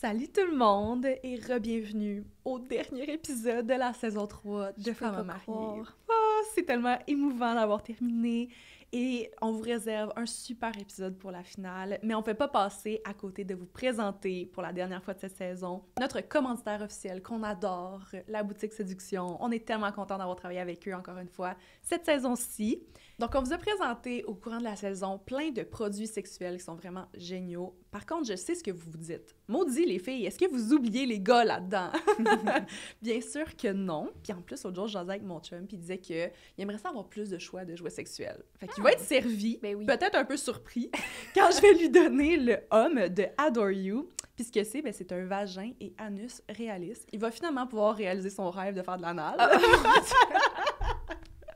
Salut tout le monde et re-bienvenue au dernier épisode de la saison 3 de Femmes mariées. Oh, c'est tellement émouvant d'avoir terminé et on vous réserve un super épisode pour la finale, mais on ne peut pas passer à côté de vous présenter pour la dernière fois de cette saison notre commanditaire officiel qu'on adore, la boutique Séduction. On est tellement content d'avoir travaillé avec eux encore une fois cette saison-ci. Donc, on vous a présenté au courant de la saison plein de produits sexuels qui sont vraiment géniaux. Par contre, je sais ce que vous vous dites. Maudit les filles, est-ce que vous oubliez les gars là-dedans? Bien sûr que non. Puis en plus, l'autre jour, je avec mon chum, puis il disait qu'il aimerait ça avoir plus de choix de jouets sexuels. Va être servi, Ben oui. peut-être un peu surpris, quand je vais lui donner le homme de Adore You. Puis ce que c'est, ben, c'est un vagin et anus réaliste. Il va finalement pouvoir réaliser son rêve de faire de l'anal.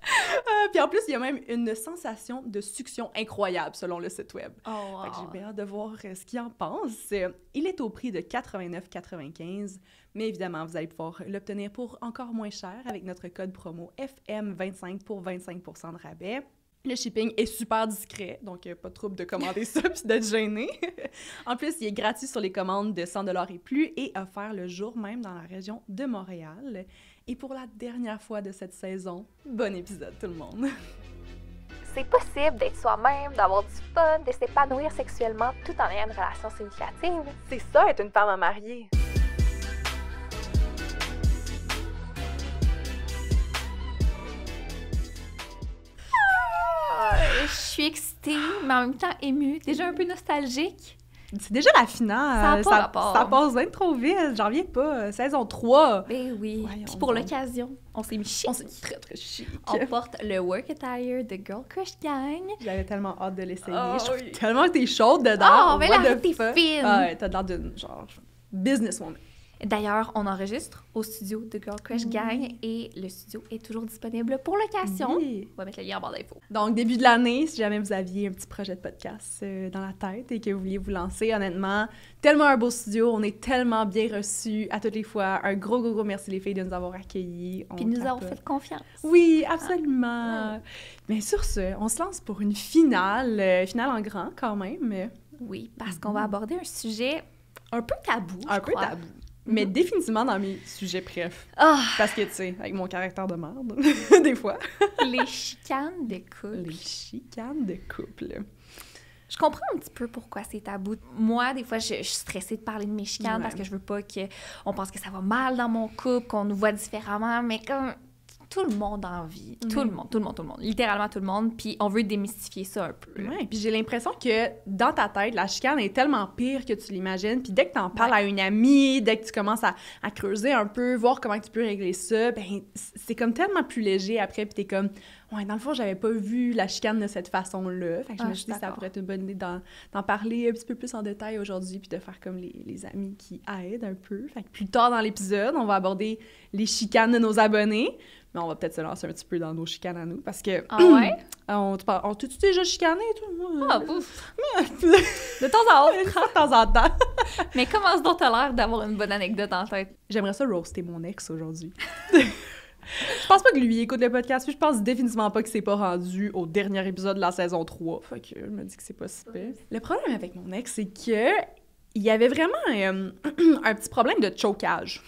Euh, puis en plus, il y a même une sensation de succion incroyable selon le site web. Oh, J'ai bien hâte de voir euh, ce qu'il en pense. Euh, Il est au prix de 89,95, mais évidemment, vous allez pouvoir l'obtenir pour encore moins cher avec notre code promo FM25 pour 25% de rabais. Le shipping est super discret, donc euh, pas de trouble de commander ça puis d'être gêné. en plus, il est gratuit sur les commandes de 100 et plus et offert le jour même dans la région de Montréal. Et pour la dernière fois de cette saison, bon épisode tout le monde. C'est possible d'être soi-même, d'avoir du fun, de s'épanouir sexuellement tout en ayant une relation significative. C'est ça être une femme à marier. Je suis excitée, mais en même temps émue, déjà un peu nostalgique. C'est déjà la finale. Ça pas rapport. ça passe bien trop vite. J'en reviens pas. Saison 3. Ben oui. Puis pour l'occasion, on s'est mis chic. On s'est très très chic. On porte le work attire de Girl Crush Gang. J'avais tellement hâte de l'essayer. Oh, je trouve oui. tellement que t'es chaude dedans. Oh, mais là, t'es fine. Ah ouais, t'as l'air d'une genre businesswoman. D'ailleurs, on enregistre au studio de Girl Crush Gang et le studio est toujours disponible pour location. Oui. On va mettre le lien en barre d'infos. Donc, début de l'année, si jamais vous aviez un petit projet de podcast euh, dans la tête et que vous vouliez vous lancer, honnêtement, tellement un beau studio, on est tellement bien reçus à toutes les fois. Un gros, gros, gros merci les filles de nous avoir accueillis. On Puis nous avons fait confiance. Oui, absolument. Mais sur ce, on se lance pour une finale, euh, finale en grand quand même, Oui, parce qu'on va aborder un sujet un peu tabou, un je peu crois. tabou. Mais définitivement dans mes sujets préf. Ah, Parce que, tu sais, avec mon caractère de merde, des fois. les chicanes de couple. Les chicanes de couple. Je comprends un petit peu pourquoi c'est tabou. Moi, des fois, je, je suis stressée de parler de mes chicanes Ouais. parce que je veux pas qu'on pense que ça va mal dans mon couple, qu'on nous voit différemment, mais comme tout le monde en vit. Tout le monde, tout le monde, tout le monde. Littéralement tout le monde. Puis on veut démystifier ça un peu. Ouais, puis j'ai l'impression que dans ta tête, la chicane est tellement pire que tu l'imagines. Puis dès que tu en parles Ouais. à une amie, dès que tu commences à, à creuser un peu, voir comment tu peux régler ça, ben c'est comme tellement plus léger après. Puis t'es comme, ouais, dans le fond, j'avais pas vu la chicane de cette façon-là. Fait que je Ah, me suis dit, ça d'accord. pourrait être une bonne idée d'en parler un petit peu plus en détail aujourd'hui, puis de faire comme les, les amis qui aident un peu. Fait que plus tard dans l'épisode, on va aborder les chicanes de nos abonnés. Mais on va peut-être se lancer un petit peu dans nos chicanes à nous, parce que... Ah ouais? On te parle, on déjà chicané, toi? Ah, pouf. de temps en temps. de temps en temps. Mais comment donc t'as l'air d'avoir une bonne anecdote en tête? J'aimerais ça roaster mon ex aujourd'hui. je pense pas que lui écoute le podcast, puis je pense définitivement pas que c'est pas rendu au dernier épisode de la saison 3. Fait que je me dis que c'est pas si pire. Le problème avec mon ex, c'est que il y avait vraiment euh, un petit problème de chocage.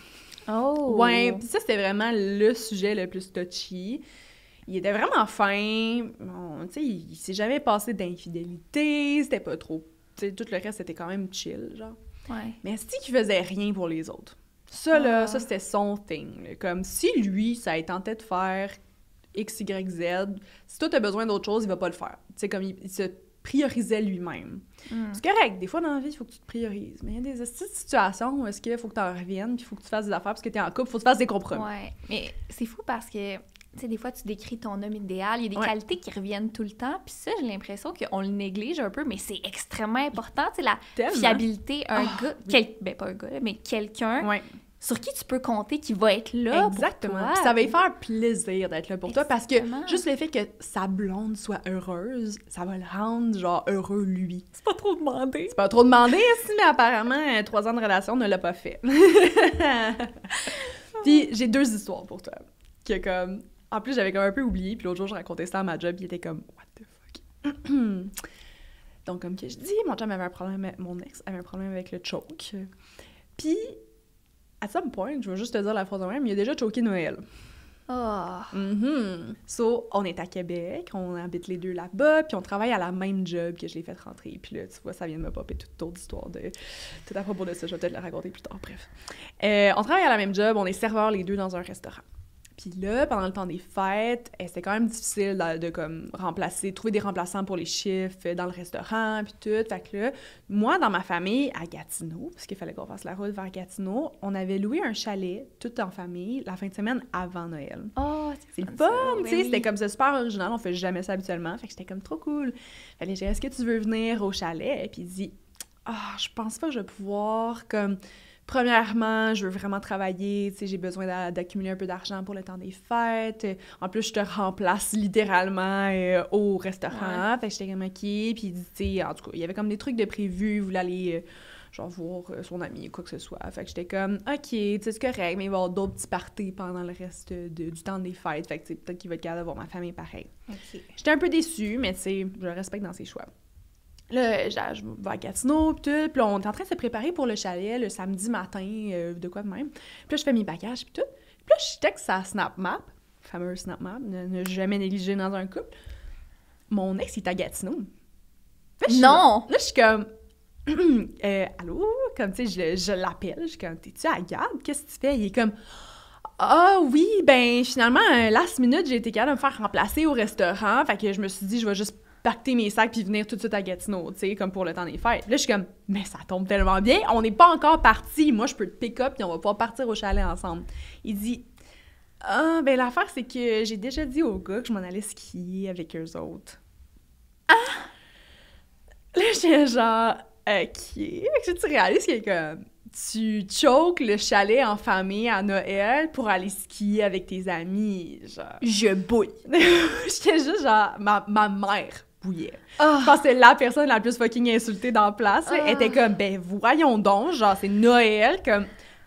Oh! Ouais, puis ça, c'était vraiment le sujet le plus touchy. Il était vraiment fin. Bon, tu sais, il, il s'est jamais passé d'infidélité. C'était pas trop. Tu sais, tout le reste, c'était quand même chill, genre. Ouais. Mais c'est qu'il faisait rien pour les autres? Ça, là, Ah. ça, c'était son thing. là. Comme si lui, ça ait tenté de faire X, Y, Z, si toi, t'as besoin d'autre chose, il va pas le faire. Tu sais, comme il, il se priorisait lui-même. Mm. C'est correct. Des fois, dans la vie, il faut que tu te priorises. Mais il y a des petites situations où est-ce qu'il faut que tu en reviennes, puis il faut que tu fasses des affaires parce que t'es en couple, il faut que tu fasses des compromis. Ouais, mais c'est fou parce que, tu sais, des fois, tu décris ton homme idéal, il y a des Ouais. qualités qui reviennent tout le temps, puis ça, j'ai l'impression qu'on le néglige un peu, mais c'est extrêmement important, tu sais, la Tellement. fiabilité, un Ah, gars, oui. quel- ben pas un gars, mais quelqu'un Ouais, sur qui tu peux compter qui va être là exactement. pour toi. Puis ça va lui faire plaisir d'être là pour toi parce que juste le fait que sa blonde soit heureuse, ça va le rendre genre heureux lui. C'est pas trop demandé. C'est pas trop demandé, si, mais apparemment, euh, trois ans de relation ne l'a pas fait. puis j'ai deux histoires pour toi. Que comme. En plus, j'avais comme un peu oublié, puis l'autre jour, je racontais ça à ma job, il était comme, What the fuck? Donc, comme que je dis, mon chum avait un problème, mon ex avait un problème avec le choke. Puis, à some point, je veux juste te dire la phrase de même, il a déjà choqué Noël. Oh. Mhm. So, on est à Québec, on habite les deux là-bas, puis on travaille à la même job que je l'ai fait rentrer. Puis là, tu vois, ça vient de me popper toute autre histoire de... Tout à propos de ça, je vais peut-être la raconter plus tard, bref. Euh, on travaille à la même job, on est serveurs les deux dans un restaurant. Puis là, pendant le temps des fêtes, eh, c'était quand même difficile de, de, comme remplacer, trouver des remplaçants pour les chiffres dans le restaurant, puis tout. Fait que là, moi, dans ma famille, à Gatineau, parce qu'il fallait qu'on fasse la route vers Gatineau, on avait loué un chalet, tout en famille, la fin de semaine avant Noël. Oh, c'est le fun! Tu sais, c'était comme ça super original, on fait jamais ça habituellement, fait que j'étais comme trop cool. Fait que j'ai dit, est-ce que tu veux venir au chalet? Et puis il dit, ah, oh, je pense pas que je vais pouvoir, comme Premièrement, je veux vraiment travailler, tu sais, j'ai besoin d'accumuler un peu d'argent pour le temps des fêtes. En plus, je te remplace littéralement euh, au restaurant. Fait que j'étais comme OK. Puis, tu sais, en tout cas, il y avait comme des trucs de prévu. Il voulait aller, euh, genre, voir euh, son ami, quoi que ce soit. Fait que j'étais comme OK, tu sais, c'est correct, mais il va y avoir d'autres petits parties pendant le reste du temps des fêtes. Fait que, peut-être qu'il va être capable d'avoir ma famille pareil. J'étais un peu déçue, mais tu sais, je le respecte dans ses choix. Là, je vais à Gatineau, pis tout. Puis là, on est en train de se préparer pour le chalet le samedi matin, euh, de quoi de même. Puis là, je fais mes bagages, puis tout. Puis là, je texte à SnapMap, fameux SnapMap, ne, ne jamais négligé dans un couple. Mon ex, il est à Gatineau. non! Là, je suis comme... euh, allô? Comme, tu sais, je, je l'appelle. Je suis comme, t'es-tu à Gad? Qu'est-ce que tu fais? Il est comme... Ah oui, ben finalement, last minute, j'ai été capable de me faire remplacer au restaurant. Fait que je me suis dit, je vais juste pacter mes sacs puis venir tout de suite à Gatineau, tu sais, comme pour le temps des fêtes. Là, je suis comme, mais ça tombe tellement bien, on n'est pas encore parti. Moi, je peux te pick up puis on va pouvoir partir au chalet ensemble. Il dit, ah, ben l'affaire, c'est que j'ai déjà dit aux gars que je m'en allais skier avec eux autres. Ah! Là, j'ai genre, ok. que tu réalises que comme, tu choques le chalet en famille à Noël pour aller skier avec tes amis, genre. Je bouille. J'étais juste genre, ma, ma mère bouillait. Oh. Je pense que la personne la plus fucking insultée dans la place oh. était comme, ben voyons donc, genre c'est Noël, comme...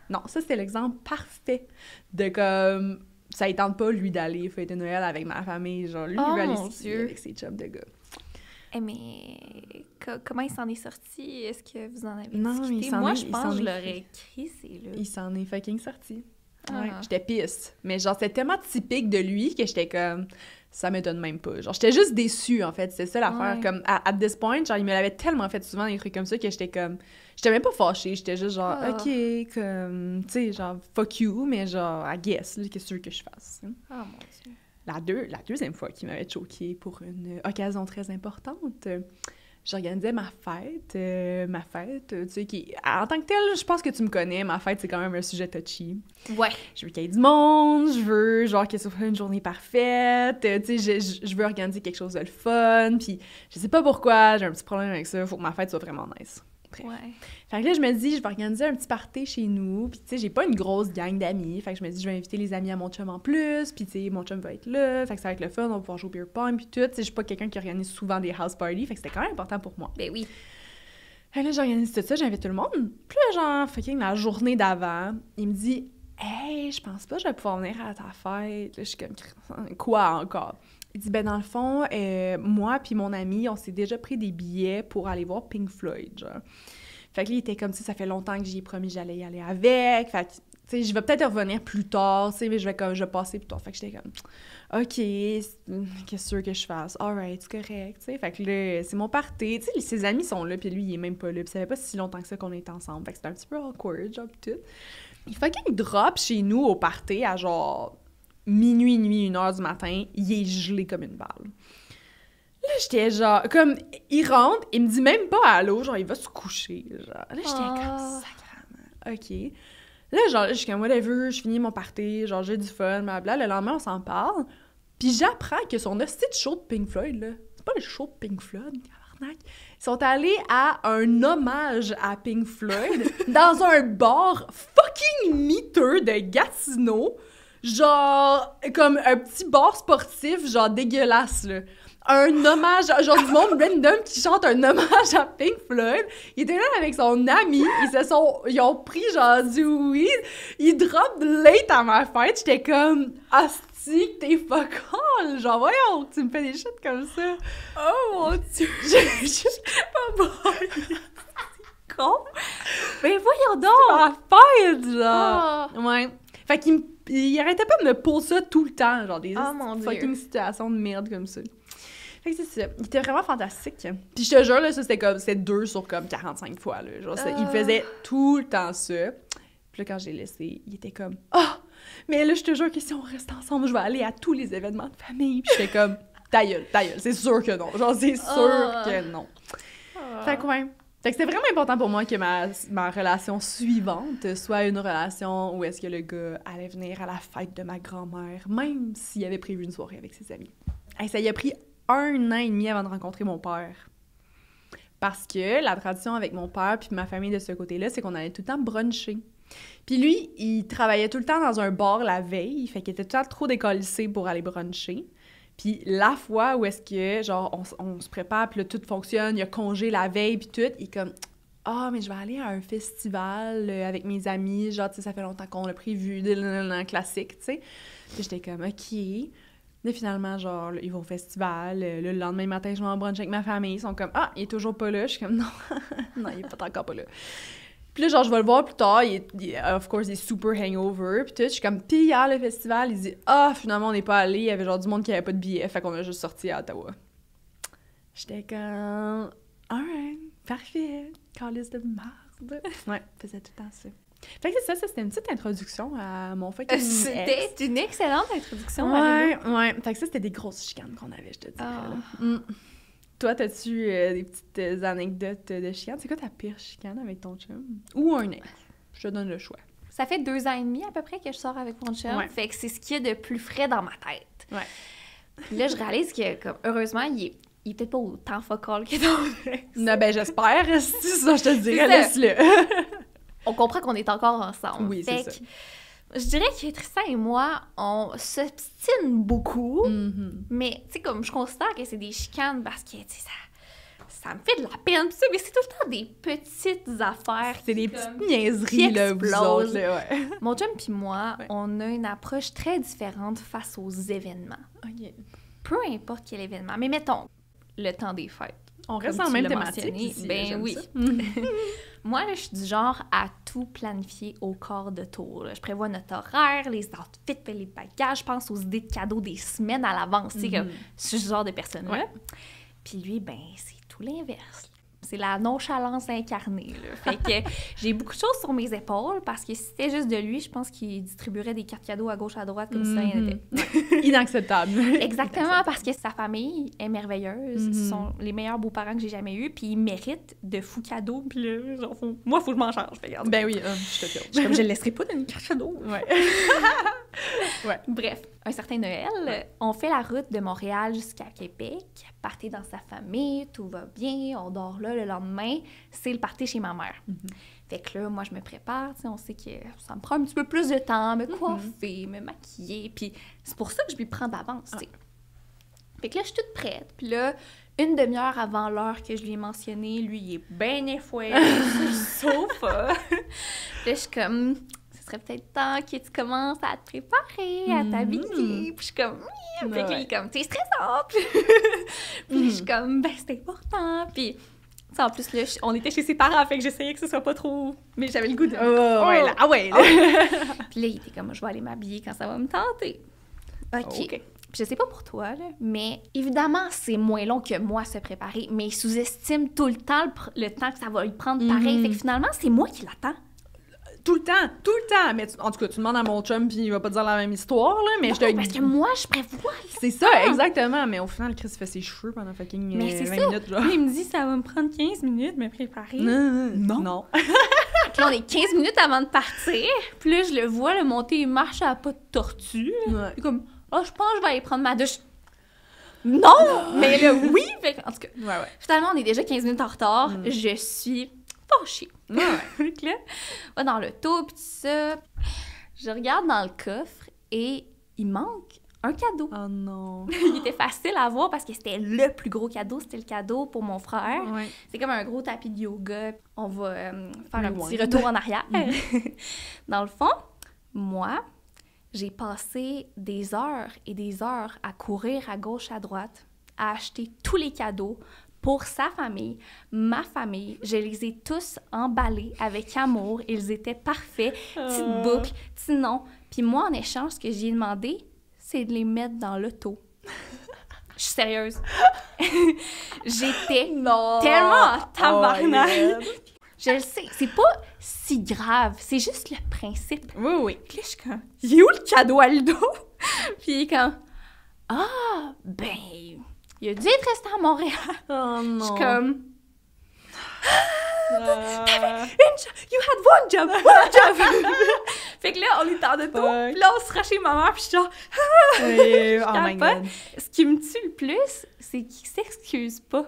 Non, ça c'était l'exemple parfait de comme... Ça ne tente pas, lui, d'aller fêter Noël avec ma famille. Genre, lui, il veut aller skier avec ses chums de gars. Eh, mais comment il s'en est sorti? Est-ce que vous en avez non, discuté? Moi, je pense que je l'aurais crissé, là. Il s'en est fucking sorti. Ouais, ah. j'étais pisse. Mais genre, c'était tellement typique de lui que j'étais comme ça m'étonne même pas. Genre, j'étais juste déçue, en fait. C'est ça l'affaire. Comme, à, this point, genre, il me l'avait tellement fait souvent des trucs comme ça que j'étais comme. J'étais même pas fâchée. J'étais juste genre, oh. OK, comme. Tu sais, genre, fuck you, mais genre, I guess, qu'est-ce que tu veux que je fasse? Oh mon dieu. La, deux, la deuxième fois qu'il m'avait choquée pour une occasion très importante j'organisais ma fête, euh, ma fête, tu sais, qui... En tant que telle, je pense que tu me connais, ma fête, c'est quand même un sujet touchy. Ouais. Je veux qu'il y ait du monde, je veux, genre, que ce soit une journée parfaite, tu sais, je, je, veux organiser quelque chose de le fun, puis je sais pas pourquoi, j'ai un petit problème avec ça, faut que ma fête soit vraiment nice. Ouais. Fait que là, je me dis, je vais organiser un petit party chez nous. Puis, tu sais, j'ai pas une grosse gang d'amis. Fait que je me dis, je vais inviter les amis à mon chum en plus. Puis, tu sais, mon chum va être là. Fait que ça va être le fun. On va pouvoir jouer au beer pong. Puis, tout. Tu sais, je suis pas quelqu'un qui organise souvent des house parties. Fait que c'était quand même important pour moi. Ben oui. Fait que là, j'organise tout ça. J'invite tout le monde. Puis là, genre, fucking la journée d'avant, il me dit, Hey, je pense pas que je vais pouvoir venir à ta fête. Là, je suis comme, quoi encore? Il dit, ben dans le fond, euh, moi puis mon ami, on s'est déjà pris des billets pour aller voir Pink Floyd. Fait que là, il était comme, si ça fait longtemps que j'y ai promis j'allais y aller avec. Fait que, tu sais, je vais peut-être revenir plus tard, tu sais, mais je vais comme, je vais passer plus tard. Fait que j'étais comme, OK, qu'est-ce que je fasse? Alright, c'est correct. Fait que là, c'est mon party. Tu sais, ses amis sont là, puis lui, il est même pas là. Puis ça fait pas si longtemps que ça qu'on est ensemble. Fait que c'était un petit peu awkward, genre, tout. Il fucking drop chez nous au party à genre minuit, nuit, une heure du matin. Il est gelé comme une balle. Là, j'étais genre, comme, il rentre, il me dit même pas allô, genre, il va se coucher, genre. Là, j'étais comme, Ah. sacrément, OK. Là, genre, je suis comme, whatever, je finis mon party, genre, j'ai du fun, blablabla. Le lendemain, on s'en parle. Puis j'apprends que son hostie de show de Pink Floyd, là, c'est pas le show de Pink Floyd. Ils sont allés à un hommage à Pink Floyd dans un bar fucking miteux de Gatineau. Genre, comme un petit bar sportif, genre dégueulasse, là un hommage, genre du monde random qui chante un hommage à Pink Floyd. Il était là avec son ami, ils se sont, ils ont pris genre du weed, ils drop late à ma fête, j'étais comme, asti, t'es fuck all, genre voyons, tu me fais des shit comme ça. Oh mon dieu, j'ai juste pas bon. con! Ben voyons donc! Ma fête, genre! Ah. Ouais. Fait qu'il me- il arrêtait pas de me poser ça tout le temps, genre des Oh, mon Dieu. fucking situations de merde comme ça. Fait que c'est ça. Il était vraiment fantastique. Puis je te jure, là, ça c'était comme, c'était deux sur comme 45 fois, là. Genre, ça- il Ah. faisait tout le temps ça. Puis là, quand j'ai laissé, il était comme, ah! mais là, je te jure que si on reste ensemble, je vais aller à tous les événements de famille. Puis j'étais comme, ta gueule, ta gueule, c'est sûr que non. Genre, c'est sûr Ah. que non. Fait que ouais. Fait que vraiment important pour moi que ma, ma relation suivante soit une relation où est-ce que le gars allait venir à la fête de ma grand-mère, même s'il avait prévu une soirée avec ses amis. Hey, ça y a pris un an et demi avant de rencontrer mon père. Parce que la tradition avec mon père puis ma famille de ce côté-là, c'est qu'on allait tout le temps bruncher. Puis lui, il travaillait tout le temps dans un bar la veille, fait qu'il était tout le temps trop décollissé pour aller bruncher. Puis la fois où est-ce que, genre, on, se prépare, puis là, tout fonctionne, il y a congé la veille, puis tout, il est comme « Ah, mais je vais aller à un festival euh, avec mes amis, genre, tu sais, ça fait longtemps qu'on l'a prévu, classique, tu sais. » Puis j'étais comme « OK. » Mais finalement, genre, là, ils vont au festival, euh, là, le lendemain matin, je vais en brunch avec ma famille, ils sont comme « Ah, il est toujours pas là. » Je suis comme « Non, non, il est pas encore pas là. » Puis là, genre, je vais le voir plus tard, il est, il of course, il est super hangover, puis tout. Je suis comme, puis hier, le festival, il dit, ah, finalement, on n'est pas allé, il y avait genre du monde qui avait pas de billets, fait qu'on a juste sorti à Ottawa. J'étais comme, alright, parfait, calice de merde. Ouais, faisait tout le temps ça. Fait que c'est ça, ça c'était une petite introduction à mon fucking ex. C'était une excellente introduction. Ouais, ouais. Fait que ça, c'était des grosses chicanes qu'on avait, je te dirais. Ah. Toi, t'as-tu euh, des petites euh, anecdotes de chicanes? C'est quoi ta pire chicane avec ton chum? Ou un ex? Je te donne le choix. Ça fait deux ans et demi à peu près que je sors avec mon chum. Ouais. Fait que c'est ce qu'il y a de plus frais dans ma tête. Ouais. Puis là, je réalise que, comme, heureusement, il est, il est peut-être pas autant focal que ton ex. Non, ben j'espère, c'est ça, je te dirais, laisse-le. On comprend qu'on est encore ensemble. Oui, c'est ça. que Je dirais que Tristan et moi, on s'obstine beaucoup. Mhm. Mais, tu sais, comme je considère que c'est des chicanes parce que, tu ça, ça me fait de la peine, ça, mais c'est tout le temps des petites affaires. C'est des petites niaiseries, vous explosent. ouais. Mon chum puis moi, Ouais. on a une approche très différente face aux événements. OK. Peu importe quel événement. Mais mettons, le temps des fêtes. On reste en tu même thématique ici, ben oui. Moi, là, je suis du genre à tout planifier au quart de tour. là. Je prévois notre horaire, les outfits, les bagages. Je pense aux idées de cadeaux des semaines à l'avance. Mhm. je suis ce genre de personne-là. Ouais. Puis lui, ben, c'est tout l'inverse. C'est la nonchalance incarnée. Là. Fait que j'ai beaucoup de choses sur mes épaules parce que si c'était juste de lui, je pense qu'il distribuerait des cartes cadeaux à gauche, à droite, comme rien Mhm. Inacceptable. Exactement, parce que sa famille est merveilleuse. Ce Mhm. sont les meilleurs beaux-parents que j'ai jamais eus, puis ils méritent de fous cadeaux. Puis là, genre, faut- moi, faut que je m'en charge. Fait, regarde. Ben oui, euh, je te Je comme, je le laisserai pas donner une carte cadeau. Ouais. Bref, un certain Noël, on fait la route de Montréal jusqu'à Québec. Party dans sa famille, tout va bien, on dort là le lendemain. C'est le party chez ma mère. Fait que là, moi, je me prépare, tu sais, on sait que ça me prend un petit peu plus de temps, me coiffer, me maquiller, puis c'est pour ça que je lui prends d'avance, tu sais. Fait que là, je suis toute prête, puis là, une demi-heure avant l'heure que je lui ai mentionné, lui, il est bien effoué sur le sofa. Là, je suis comme, serait peut-être temps que tu commences à te préparer, à t'habiller. Puis je suis comme, oui. Puis Ouais. comme, t'es stressante. puis je suis comme, ben, c'est important. Puis, en plus, là, on était chez ses parents, fait que j'essayais que ce soit pas trop. Mais j'avais le goût de. Oh, ouais, là. Ah ouais, là. Puis là, il était comme, je vais aller m'habiller quand ça va me tenter. OK. OK. Puis je sais pas pour toi, là, mais évidemment, c'est moins long que moi se préparer, mais il sous-estime tout le temps le, temps que ça va lui prendre pareil. Mhm. Fait que finalement, c'est moi qui l'attends. Tout le temps, tout le temps. Mais tu- en tout cas, tu demandes à mon chum, puis il va pas te dire la même histoire, là, mais je Non, te parce que moi, je prévois. C'est ça, exactement. Mais au final, Chris fait ses cheveux pendant fucking Mais euh, c'est 20 ça. minutes, genre. Il me dit, ça va me prendre 15 minutes de me préparer. Non. Non. Puis là, on est 15 minutes avant de partir. Puis là, je le vois, le monter, il marche à pas de tortue. Ouais. Puis comme, oh, je pense que je vais aller prendre ma douche. Non! Mais là, oui! Fait que, en tout cas, Ouais, ouais. finalement, on est déjà 15 minutes en retard. Mm. Je suis fâchée. Ouais, ouais. Là, va dans le taux, puis tout ça. Je regarde dans le coffre et il manque un cadeau. Oh non. il était facile à voir parce que c'était le plus gros cadeau. C'était le cadeau pour mon frère. Ouais. C'est comme un gros tapis de yoga. On va euh, faire un petit retour en arrière. Dans le fond, moi, j'ai passé des heures et des heures à courir à gauche, à droite, à acheter tous les cadeaux pour sa famille, ma famille. Je les ai tous emballés avec amour. Ils étaient parfaits. Petite Ah. boucle, petit nom. Puis moi, en échange, ce que j'ai demandé, c'est de les mettre dans l'auto. Je suis sérieuse. J'étais tellement en Oh tabarnak. God. Je le sais, c'est pas si grave. C'est juste le principe. Oui, oui. Puis là, je suis comme, il est où le cadeau à Ludo? Puis il est comme, ah, ben, il a dû être resté à Montréal. Oh non. Je suis comme, Ah. Une jo- you had one job, one job! fait que là, on est en auto, Fuck. puis là, on se rachait chez ma mère, puis je suis genre, Oui, oh my god. ce qui me tue le plus, c'est qu'il s'excuse pas.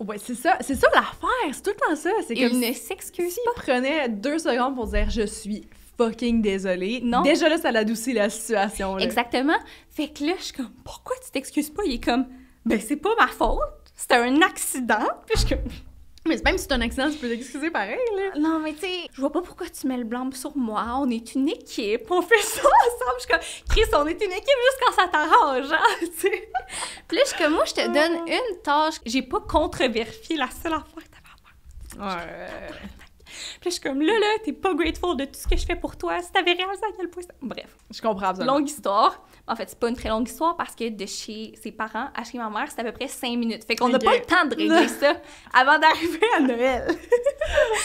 Ouais, c'est ça, c'est ça l'affaire, c'est tout le temps ça. C'est Il ne s'excuse s'il prenait deux secondes pour dire je suis fucking désolée. Non. Déjà là, ça l'adoucit la situation. Là. Exactement. Fait que là, je suis comme, pourquoi tu t'excuses pas? Il est comme, ben, c'est pas ma faute, c'était un accident. Puis je Mais même si c'est un accident, tu peux t'excuser pareil, là. non, mais tu sais, je vois pas pourquoi tu mets le blanc sur moi. On est une équipe, on fait ça ensemble. Je suis comme, Chris, on est une équipe juste quand ça t'arrange, hein, tu sais. Puis là, je suis comme, moi, je te donne une tâche. J'ai pas contre-vérifié la seule affaire que t'avais à faire. Ouais. Puis là, je suis comme, là, là, t'es pas grateful de tout ce que je fais pour toi. Si t'avais réalisé à quel point ça... Bref, Je comprends absolument. longue histoire. En fait, c'est pas une très longue histoire parce que de chez ses parents à chez ma mère, c'est à peu près cinq minutes. Fait qu'on n'a Ok. pas le temps de régler ça avant d'arriver à Noël.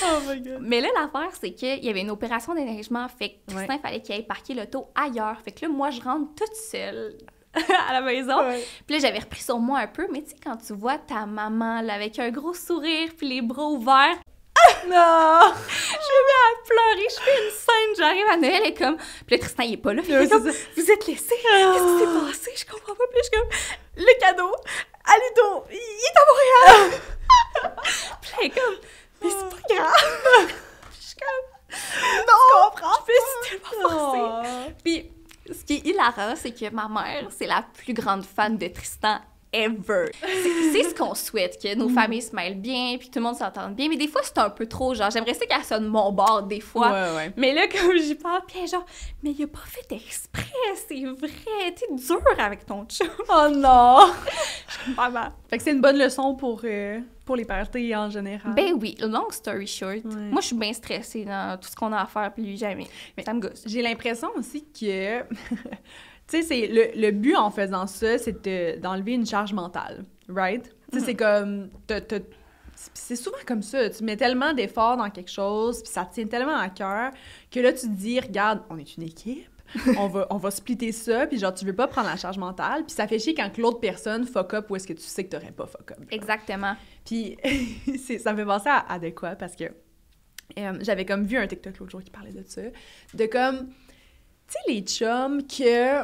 Oh my god. Mais là, l'affaire, c'est qu'il y avait une opération d'éneigement. Fait que Tristan, il fallait qu'il aille parquer l'auto ailleurs. Fait que là, moi, je rentre toute seule à la maison. Ouais. Puis là, j'avais repris sur moi un peu. Mais tu sais, quand tu vois ta maman, là, avec un gros sourire puis les bras ouverts, Non! je me mets à pleurer. Je fais une scène. J'arrive à Noël et comme... Puis là, Tristan, il est pas là. Ouais, qu'il est comme, vous êtes laissés. Qu'est-ce qui s'est passé? Je comprends pas. Puis je suis comme, le cadeau à Ludo, il est à Montréal. Puis là, elle est comme, mais c'est pas grave. Puis je suis comme, non, je comprends. Puis c'est tellement forcé. Oh. Puis, ce qui est hilarant, c'est que ma mère, c'est la plus grande fan de Tristan ever. C'est ce qu'on souhaite, que nos familles se mêlent bien, puis que tout le monde s'entende bien. Mais des fois, c'est un peu trop, genre, j'aimerais ça qu'elle sonne mon bord des fois. Ouais, ouais. Mais là, comme j'y parle, puis genre, mais il a pas fait exprès, c'est vrai, t'es dur avec ton chum. Oh non! Maman. Fait que c'est une bonne leçon pour, euh, pour les parties en général. Ben oui, long story short. Ouais. Moi, je suis bien stressée dans tout ce qu'on a à faire, puis lui, jamais. Mais ça me gosse. J'ai l'impression aussi que, tu sais, c'est le, le but en faisant ça, c'est de- d'enlever une charge mentale, right? Tu sais, c'est comme, t'as- t'as- c'est- souvent comme ça, tu mets tellement d'efforts dans quelque chose, puis ça te tient tellement à cœur, que là, tu te dis, regarde, on est une équipe, on va, on va splitter ça, puis genre, tu veux pas prendre la charge mentale, puis ça fait chier quand l'autre personne fuck up ou est-ce que tu sais que t'aurais pas fuck up. genre. Exactement. Puis ça me fait penser à, à de quoi parce que euh, j'avais comme vu un TikTok l'autre jour qui parlait de ça. De comme, tu sais, les chums que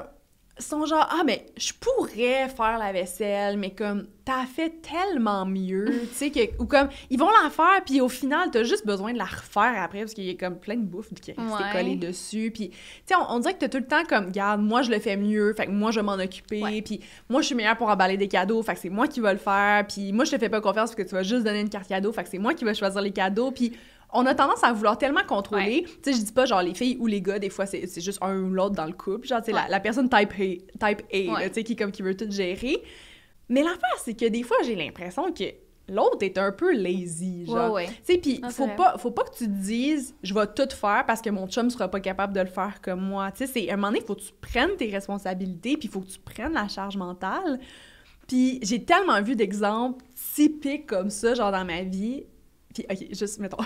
sont genre, ah, mais je pourrais faire la vaisselle, mais comme, t'as fait tellement mieux, tu sais, que, ou comme, ils vont la faire, puis au final, t'as juste besoin de la refaire après, parce qu'il y a comme plein de bouffe qui est Ouais. collée dessus, puis, tu sais, on, on dirait que t'as tout le temps comme, garde, moi, je le fais mieux, fait que moi, je vais m'en occuper, puis moi, je suis meilleure pour emballer des cadeaux, fait que c'est moi qui vais le faire, puis moi, je te fais pas confiance parce que tu vas juste donner une carte cadeau, fait que c'est moi qui vais choisir les cadeaux, puis on a tendance à vouloir tellement contrôler. Tu sais, je dis pas genre les filles ou les gars, des fois, c'est c'est juste un ou l'autre dans le couple. Genre, tu sais, la, Ouais. la personne type A, type A Ouais. tu sais, qui, comme, qui veut tout gérer. Mais l'affaire, c'est que des fois, j'ai l'impression que l'autre est un peu lazy, Ouais, genre. ouais. Tu sais, puis Ah, faut pas, faut pas que tu te dises, je vais tout faire parce que mon chum sera pas capable de le faire comme moi. Tu sais, c'est à un moment donné, il faut que tu prennes tes responsabilités, puis il faut que tu prennes la charge mentale. Puis j'ai tellement vu d'exemples typiques comme ça, genre dans ma vie. Puis, OK, juste, mettons,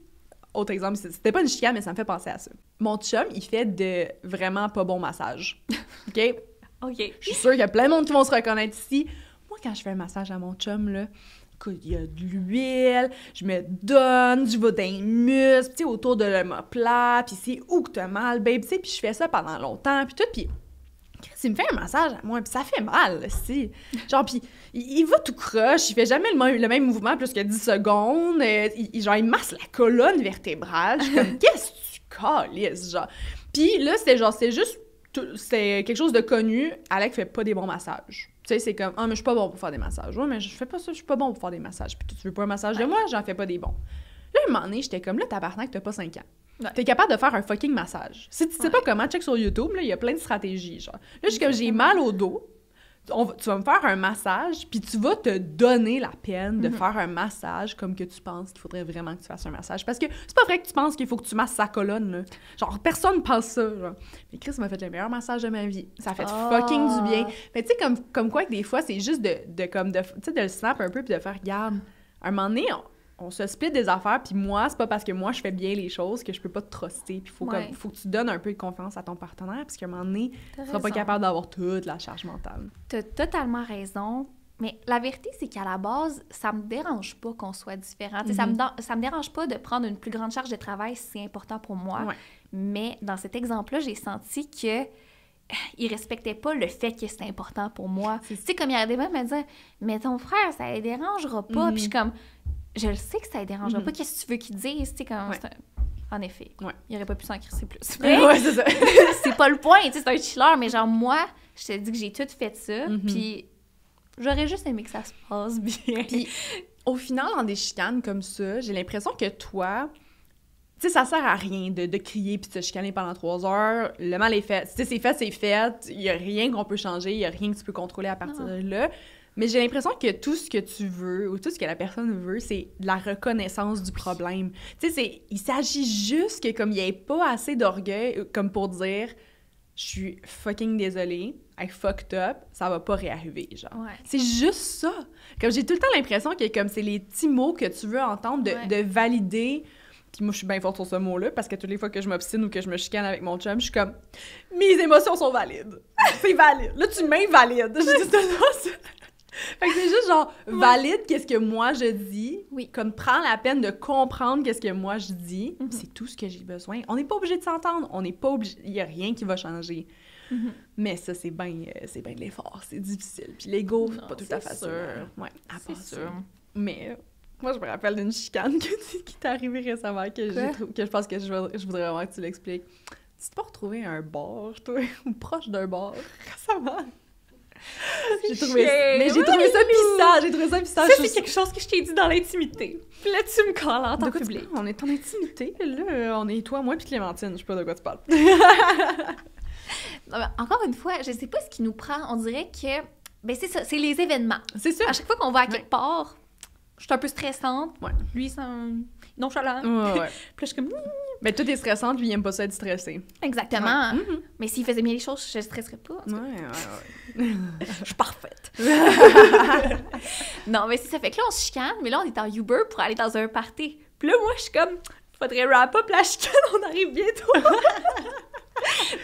autre exemple, c'était pas une chicane, mais ça me fait penser à ça. Mon chum, il fait de vraiment pas bons massages. OK? OK. Je suis sûre qu'il y a plein de monde qui vont se reconnaître ici. Moi, quand je fais un massage à mon chum, là, écoute, il y a de l'huile, je me donne, je vais dans les muscles, tu sais, autour de l'omoplate, puis c'est où que t'as mal, babe, tu sais, puis je fais ça pendant longtemps, puis tout, puis il me fait un massage à moi, puis ça fait mal, si. Genre, puis il, il va tout croche, il fait jamais le même, le même mouvement plus que 10 secondes, euh, il, genre, il masse la colonne vertébrale, je suis comme, qu'est-ce que tu calisses, genre? Puis là, c'était genre, c'est juste, c'est quelque chose de connu, Alec fait pas des bons massages. Tu sais, c'est comme, ah, mais je suis pas bon pour faire des massages. Ouais, mais je fais pas ça, je suis pas bon pour faire des massages. Puis tu veux pas un massage de moi, j'en fais pas des bons. Là, un moment donné, j'étais comme, là, tabarnak, t'as pas 5 ans. Ouais. T'es capable de faire un fucking massage. Si tu sais Ouais. pas comment, check sur YouTube, là, il y a plein de stratégies, genre. Là, je suis comme, j'ai mal au dos. tu vas me faire un massage, puis tu vas te donner la peine de Mhm. faire un massage comme que tu penses qu'il faudrait vraiment que tu fasses un massage. Parce que c'est pas vrai que tu penses qu'il faut que tu masses sa colonne, là. Genre, personne pense ça, genre. Mais Chris m'a fait le meilleur massage de ma vie. Ça a fait Ah. fucking du bien. Mais tu sais, comme, comme quoi que des fois, c'est juste de, de comme, de, de le snap un peu, puis de faire, regarde, à un moment donné, on, on se split des affaires, puis moi, c'est pas parce que moi, je fais bien les choses que je peux pas te truster. Puis faut, Ouais. faut que tu donnes un peu de confiance à ton partenaire, parce qu'à un moment donné, tu seras pas capable d'avoir toute la charge mentale. T'as totalement raison. Mais la vérité, c'est qu'à la base, ça me dérange pas qu'on soit sais, ça, me Mhm. ça me dérange pas de prendre une plus grande charge de travail si c'est important pour moi. Ouais. Mais dans cet exemple-là, j'ai senti que euh, il respectait pas le fait que c'était important pour moi. Tu sais, comme il y a des gens qui me disaient « Mais ton frère, ça les dérangera pas. Mhm. Puis je suis comme « Je le sais que ça les dérangera Mhm. pas. Qu'est-ce que tu veux qu'ils disent? » Tu sais. Ouais. un- En effet. Ouais. Il aurait pas pu s'en crisser plus. Mais Ouais, c'est ça. c'est pas le point, tu sais, c'est un chiller, mais genre, moi, je t'ai dit que j'ai tout fait ça, Mhm. puis j'aurais juste aimé que ça se passe bien. Puis au final, dans des chicanes comme ça, j'ai l'impression que toi, tu sais, ça sert à rien de, de crier puis de se chicaner pendant trois heures. Le mal est fait. Tu sais, c'est fait, c'est fait. Il y a rien qu'on peut changer. Il y a rien que tu peux contrôler à partir Non. de là. Mais j'ai l'impression que tout ce que tu veux ou tout ce que la personne veut, c'est de la reconnaissance du problème. Tu sais, c'est- il s'agit juste que comme il n'y ait pas assez d'orgueil euh, comme pour dire je suis fucking désolée, I fucked up, ça va pas réarriver, genre. Ouais. C'est juste ça. Comme j'ai tout le temps l'impression que comme c'est les petits mots que tu veux entendre de, Ouais. de valider. Puis moi je suis bien forte sur ce mot-là parce que toutes les fois que je m'obstine ou que je me chicane avec mon chum, je suis comme mes émotions sont valides. C'est valide. Là tu m'invalides. Je dis ça, Fait que c'est juste genre valide qu'est-ce que moi je dis. Oui. Comme prends la peine de comprendre qu'est-ce que moi je dis. Mhm. C'est tout ce que j'ai besoin. On n'est pas obligé de s'entendre. On n'est pas obligé. Il y a rien qui va changer. Mhm. Mais ça, c'est bien c'est ben de l'effort, c'est difficile. Puis l'ego, c'est pas tout à fait sûr. Ouais, à part sûr. Mais euh, moi, je me rappelle d'une chicane que qui t'est arrivée récemment que, que je pense que je, voudrais- je voudrais vraiment que tu l'expliques. Tu t'es pas retrouvé à un bar, toi, ou proche d'un bar récemment? J'ai trouvé, mais j'ai trouvé ça pissant, j'ai trouvé ça pissant. Ça, c'est quelque chose que je t'ai dit dans l'intimité. Puis là, tu me colles en quoi tu public. On est en intimité, là. euh, On est toi, moi, puis Clémentine. Je sais pas de quoi tu parles. Non, encore une fois, je sais pas ce qui nous prend. On dirait que... Ben, c'est ça, c'est les événements. C'est ça. À chaque fois qu'on va à quelque Ouais. part, je suis un peu stressante. Ouais. Lui, c'est un nonchalant. Ouais, ouais. Puis là, je suis comme... Mais toi, t'es stressante, lui, il aime pas ça être stressé. Exactement. Ouais. Mhm. Mais s'il faisait bien les choses, je stresserais pas. Ouais, ouais, ouais. Je suis parfaite. non, mais c'est ça. Fait que là, on se chicane, mais là, on est en Uber pour aller dans un party. Puis là, moi, je suis comme, faudrait wrap up la chicane, on arrive bientôt.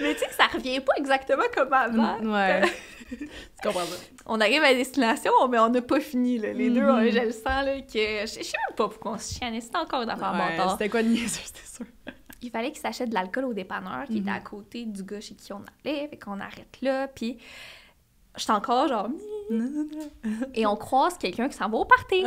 mais tu sais, ça revient pas exactement comme avant. Ouais. tu comprends ça? On arrive à destination, mais on n'a pas fini, là. Les deux, on- je le sens, là, que... Je je sais même pas pourquoi on se chicanait. C'était encore une affaire Ouais. C'était quoi de niaiseux, c'était sûr. il fallait qu'il s'achète de l'alcool au dépanneur qui Mhm. était à côté du gars chez qui on allait, fait qu'on arrête là, puis j'étais encore genre et on croise quelqu'un qui s'en va au party.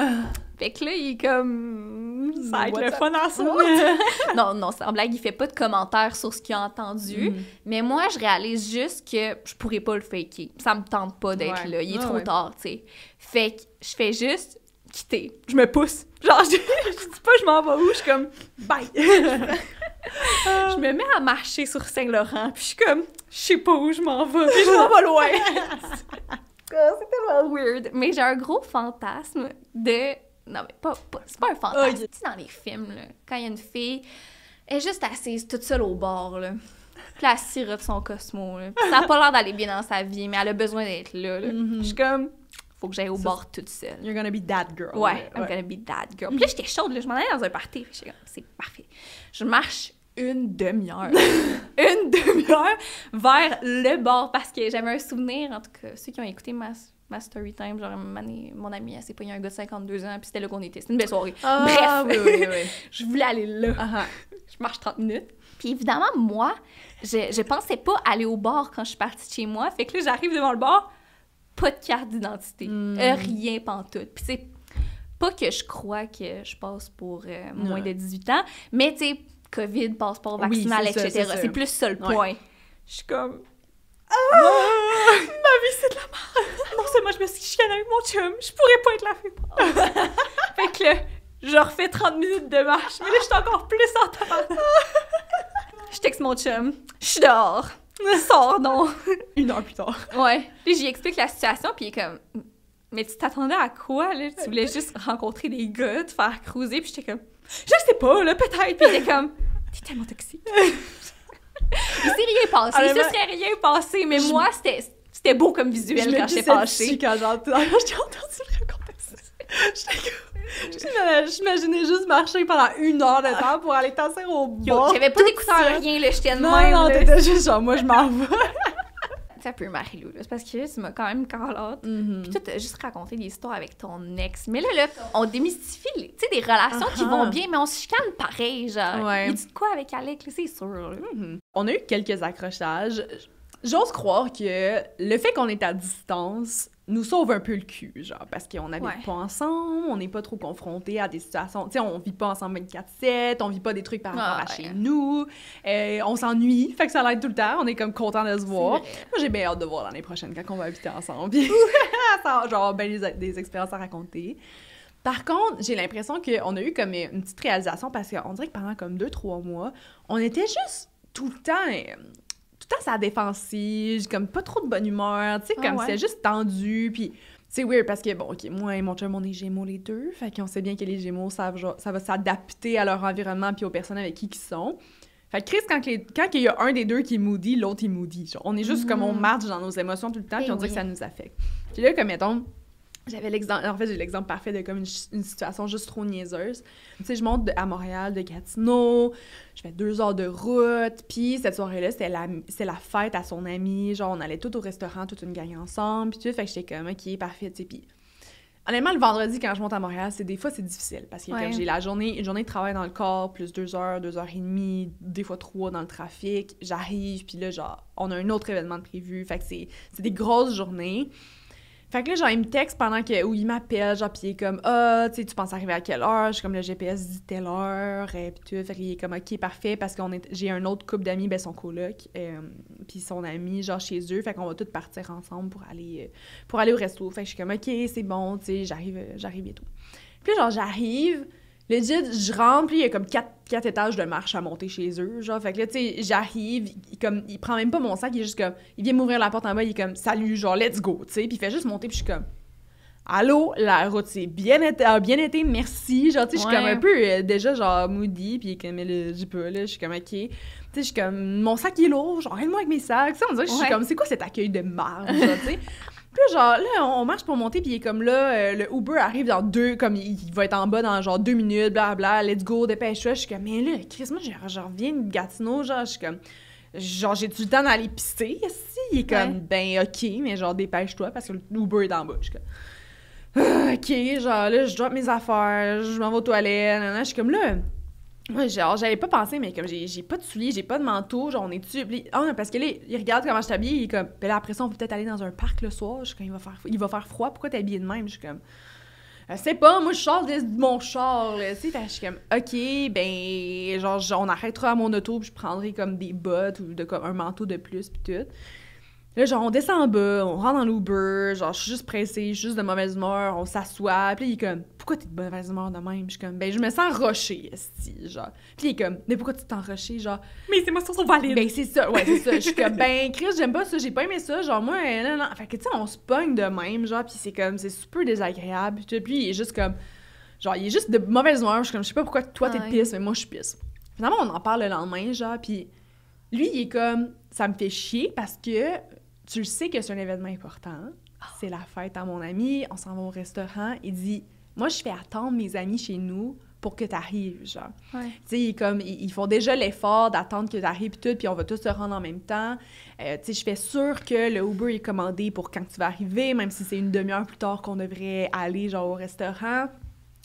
Fait que là, il est comme ça va être le fun en soi. non, non, sans blague, il fait pas de commentaires sur ce qu'il a entendu, Mhm. mais moi, je réalise juste que je pourrais pas le faker. Ça me tente pas d'être Ouais. là, il est Ah trop ouais. tard, tu sais. Fait que je fais juste quitter. Je me pousse. Genre, je, je dis pas je m'en vais où, je suis comme bye. je me mets à marcher sur Saint-Laurent, puis je suis comme je sais pas où je m'en vais, puis je m'en vais loin. C'est tellement weird. Mais j'ai un gros fantasme de non mais pas, pas- c'est pas un fantasme. Ok. Tu sais dans les films là, quand il y a une fille elle est juste assise toute seule au bord là. Puis là, elle sirote son Cosmo. Là. Puis ça a pas l'air d'aller bien dans sa vie, mais elle a besoin d'être là. là. Mhm. Je suis comme, faut que j'aille au bord toute seule. You're gonna be that girl. Ouais, I'm gonna be that girl. Puis là, j'étais chaude, là, je m'en allais dans un party. Puis j'étais comme, c'est parfait. Je marche une demi-heure. une demi-heure vers le bar parce que j'avais un souvenir, en tout cas, ceux qui ont écouté ma, ma story time, genre, mon ami, elle s'est pogné un gars de 52 ans, puis c'était là qu'on était. C'était une belle soirée. Ah, Bref, oui, oui, oui. je voulais aller là. Ah, ah. Je marche 30 minutes. Puis évidemment, moi, je, je pensais pas aller au bar quand je suis partie de chez moi. Fait que là, j'arrive devant le bar, pas de carte d'identité. Mm. Euh, rien pantoute. Puis c'est pas que je crois que je passe pour euh, moins Ouais. de 18 ans, mais tu sais, COVID, passeport vaccinal, etc. c'est plus ça le Ouais. point. Je suis comme... Ah! Ma vie, c'est de la merde! Non seulement je me suis chicanée avec mon chum, je pourrais pas être la fille. fait que là, je refais 30 minutes de marche, mais là, je suis encore plus en tabarnak. Je texte mon chum, je suis dehors. Sors donc! Une heure plus tard. Ouais. Puis j'y explique la situation, puis il est comme. Mais tu t'attendais à quoi, là? Tu voulais juste rencontrer des gars, te faire cruiser, puis j'étais comme. Je sais pas, là, peut-être. Puis il était comme. T'es tellement toxique. il s'est rien passé, il se serait rien passé, mais moi, c'était. C'était beau comme visuel quand j'étais fâchée. quand j'ai entendu, le raconter ça. J'imaginais juste marcher pendant une heure de temps pour aller t'asseoir au bord. J'avais pas d'écouteur, rien, là, j'étais de non, même. Non, t'étais juste genre, moi, je m'en vais. Ça peut, Marie-Lou, c'est parce que tu m'as quand même call out. Mm-hmm. Puis toi, t'as juste raconté des histoires avec ton ex. Mais là, là, on démystifie, tu sais, des relations qui vont bien, mais on se chicane pareil, genre. Ouais. Il dit quoi avec Alec, c'est sûr. Mm-hmm. On a eu quelques accrochages. J'ose croire que le fait qu'on est à distance nous sauve un peu le cul, genre, parce qu'on n'habite Ouais. pas ensemble, on n'est pas trop confrontés à des situations, tu sais, on vit pas ensemble 24-7, on vit pas des trucs par rapport Ah, à ouais. chez nous, euh, on s'ennuie, fait que ça l'aide tout le temps, on est comme content de se voir. Moi, j'ai bien hâte de voir l'année prochaine quand on va habiter ensemble, puis ça va, genre, ben des, des expériences à raconter. Par contre, j'ai l'impression qu'on a eu comme une petite réalisation parce qu'on dirait que pendant comme deux, trois mois, on était juste tout le temps, euh, tout le temps sa défensive, comme pas trop de bonne humeur, tu sais, Ah comme ouais? c'était juste tendu, puis c'est weird parce que, bon, OK, moi et mon chum, on est gémeaux les deux, fait qu'on sait bien que les gémeaux genre, ça va s'adapter à leur environnement puis aux personnes avec qui ils sont. Fait que Chris, quand, les- quand il y a un des deux qui est moody, l'autre est moody. Genre, on est juste comme on Mhm. marche dans nos émotions tout le temps, puis on oui. que ça nous affecte. Puis là, comme mettons, j'avais l'exemple, en fait, j'ai l'exemple parfait de comme une, situation juste trop niaiseuse. Tu sais, je monte de- à Montréal, de Gatineau, je fais deux heures de route, puis cette soirée-là, c'était la, la fête à son ami, genre, on allait tout au restaurant, toute une gang ensemble, puis tout, fait que j'étais comme, OK, parfait, tu sais, puis... Honnêtement, le vendredi, quand je monte à Montréal, c'est des fois, c'est difficile, parce que Ouais. j'ai la journée, une journée de travail dans le corps, plus deux heures, deux heures et demie, des fois trois dans le trafic, j'arrive, puis là, genre, on a un autre événement de prévu, fait que c'est c'est des grosses journées. Fait que là, genre, il me texte pendant que. Ou il m'appelle, genre, pis il est comme, ah, tu sais, tu penses arriver à quelle heure? Je suis comme, le GPS dit telle heure, et pis tout. Fait qu'il est comme, ok, parfait, parce est. J'ai un autre couple d'amis, ben, son coloc, euh, puis son ami, genre, chez eux. Fait qu'on va tous partir ensemble pour aller, euh, pour aller au resto. Fait que je suis comme, ok, c'est bon, tu sais, j'arrive, euh, j'arrive tout. Puis genre, j'arrive. Legit, je rentre, puis il y a comme quatre, quatre étages de marche à monter chez eux, genre. Fait que là, tu sais, j'arrive, il, comme, il prend même pas mon sac, il est juste comme, il vient m'ouvrir la porte en bas, il est comme, salut, genre, let's go, tu sais. Puis il fait juste monter, puis je suis comme, allô, la route, c'est bien été, a bien été, merci. Genre, tu sais, je suis Ouais. comme un peu, euh, déjà, genre, moody, puis il est comme, mais là, je sais pas, là, je suis comme, ok. Tu sais, je suis comme, mon sac il est lourd, genre, aide-moi avec mes sacs. Sais, on dirait que je suis Ouais. comme, c'est quoi cet accueil de genre, tu sais? Puis genre, là, on marche pour monter, puis il est comme là, euh, le Uber arrive dans deux, comme il, il va être en bas dans genre deux minutes, bla let's go, dépêche-toi. Je suis comme, mais là, Chris, moi, je, reviens de Gatineau, genre, je suis comme, genre, j'ai-tu le temps d'aller pisser, si? Il est comme, ben, ok, mais genre, dépêche-toi, parce que le Uber est en bas. Je suis comme, Ah, ok, genre, là, je drop mes affaires, je m'en vais aux toilettes, nan, nan. je suis comme, là, Ouais, genre, j'avais pas pensé, mais comme j'ai pas de souliers, j'ai pas de manteau, genre on est dessus. Ah, parce que là, il regarde comment je t'habille, il est comme, ben là, après ça, on peut peut-être aller dans un parc le soir. Je suis comme, il va faire, il va faire froid, pourquoi t'es habillé de même? Je suis comme, je sais pas, moi je sors de mon char, tu sais. Je suis comme, ok, ben, genre, on arrêtera à mon auto, puis je prendrai comme des bottes ou de, comme un manteau de plus, puis tout. Là, genre, on descend en bas, on rentre dans l'Uber, genre, je suis juste pressée, je suis juste de mauvaise humeur, on s'assoit. Puis là, il est comme, pourquoi t'es de mauvaise humeur de même? Je suis comme, ben, je me sens rochée, esti, genre. Puis il est comme, mais pourquoi tu t'en roché, genre? Mais ces émotions sont valides. Ben, c'est ça, ouais, c'est ça. Je suis comme, ben, Chris, j'aime pas ça, j'ai pas aimé ça, genre, moi, non, non. Fait que, tu sais, on se pogne de même, genre, puis c'est comme, c'est super désagréable. Puis, il est juste comme, genre, il est juste de mauvaise humeur. Je suis comme, je sais pas pourquoi toi t'es pisse, mais moi, je suis pisse. Finalement, on en parle le lendemain, genre, puis lui, il est comme, ça me fait chier parce que tu le sais que c'est un événement important. C'est la fête à mon ami, on s'en va au restaurant. Il dit, moi, je fais attendre mes amis chez nous pour que t'arrives, genre. Ouais. Tu sais, comme, ils, ils font déjà l'effort d'attendre que t'arrives pis tout, puis on va tous se rendre en même temps. Euh, tu sais, je fais sûr que le Uber est commandé pour quand tu vas arriver, même si c'est une demi-heure plus tard qu'on devrait aller, genre, au restaurant.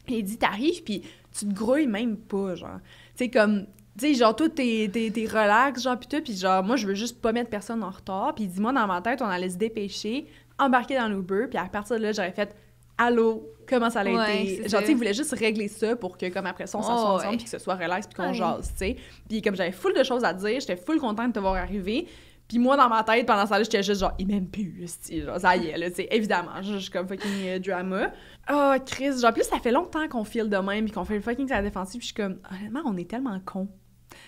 Et il dit, t'arrives, puis tu te grouilles même pas, genre. Tu sais, comme, tu sais, genre, toi, t'es, t'es, t'es relax, genre, pis tout, puis genre, moi, je veux juste pas mettre personne en retard. Puis il dit, moi, dans ma tête, on allait se dépêcher, embarquer dans l'Uber, puis à partir de là, j'aurais fait, allô, comment ça a Ouais, été? Genre, tu sais, il voulait juste régler ça pour que, comme après ça, on s'assoie Oh, ensemble, ouais. puis que ce soit relax, puis qu'on Ouais. jase, tu sais. Puis comme j'avais full de choses à dire, j'étais full contente de te voir arriver. Puis moi, dans ma tête, pendant ça, là, j'étais juste genre, il m'aime plus, genre, ça y est, là, tu sais, évidemment, je suis comme fucking euh, drama. Ah, Chris, genre, plus ça fait longtemps qu'on file de même, puis qu'on fait le fucking sa défensive, puis je suis comme, honnêtement, on est tellement cons.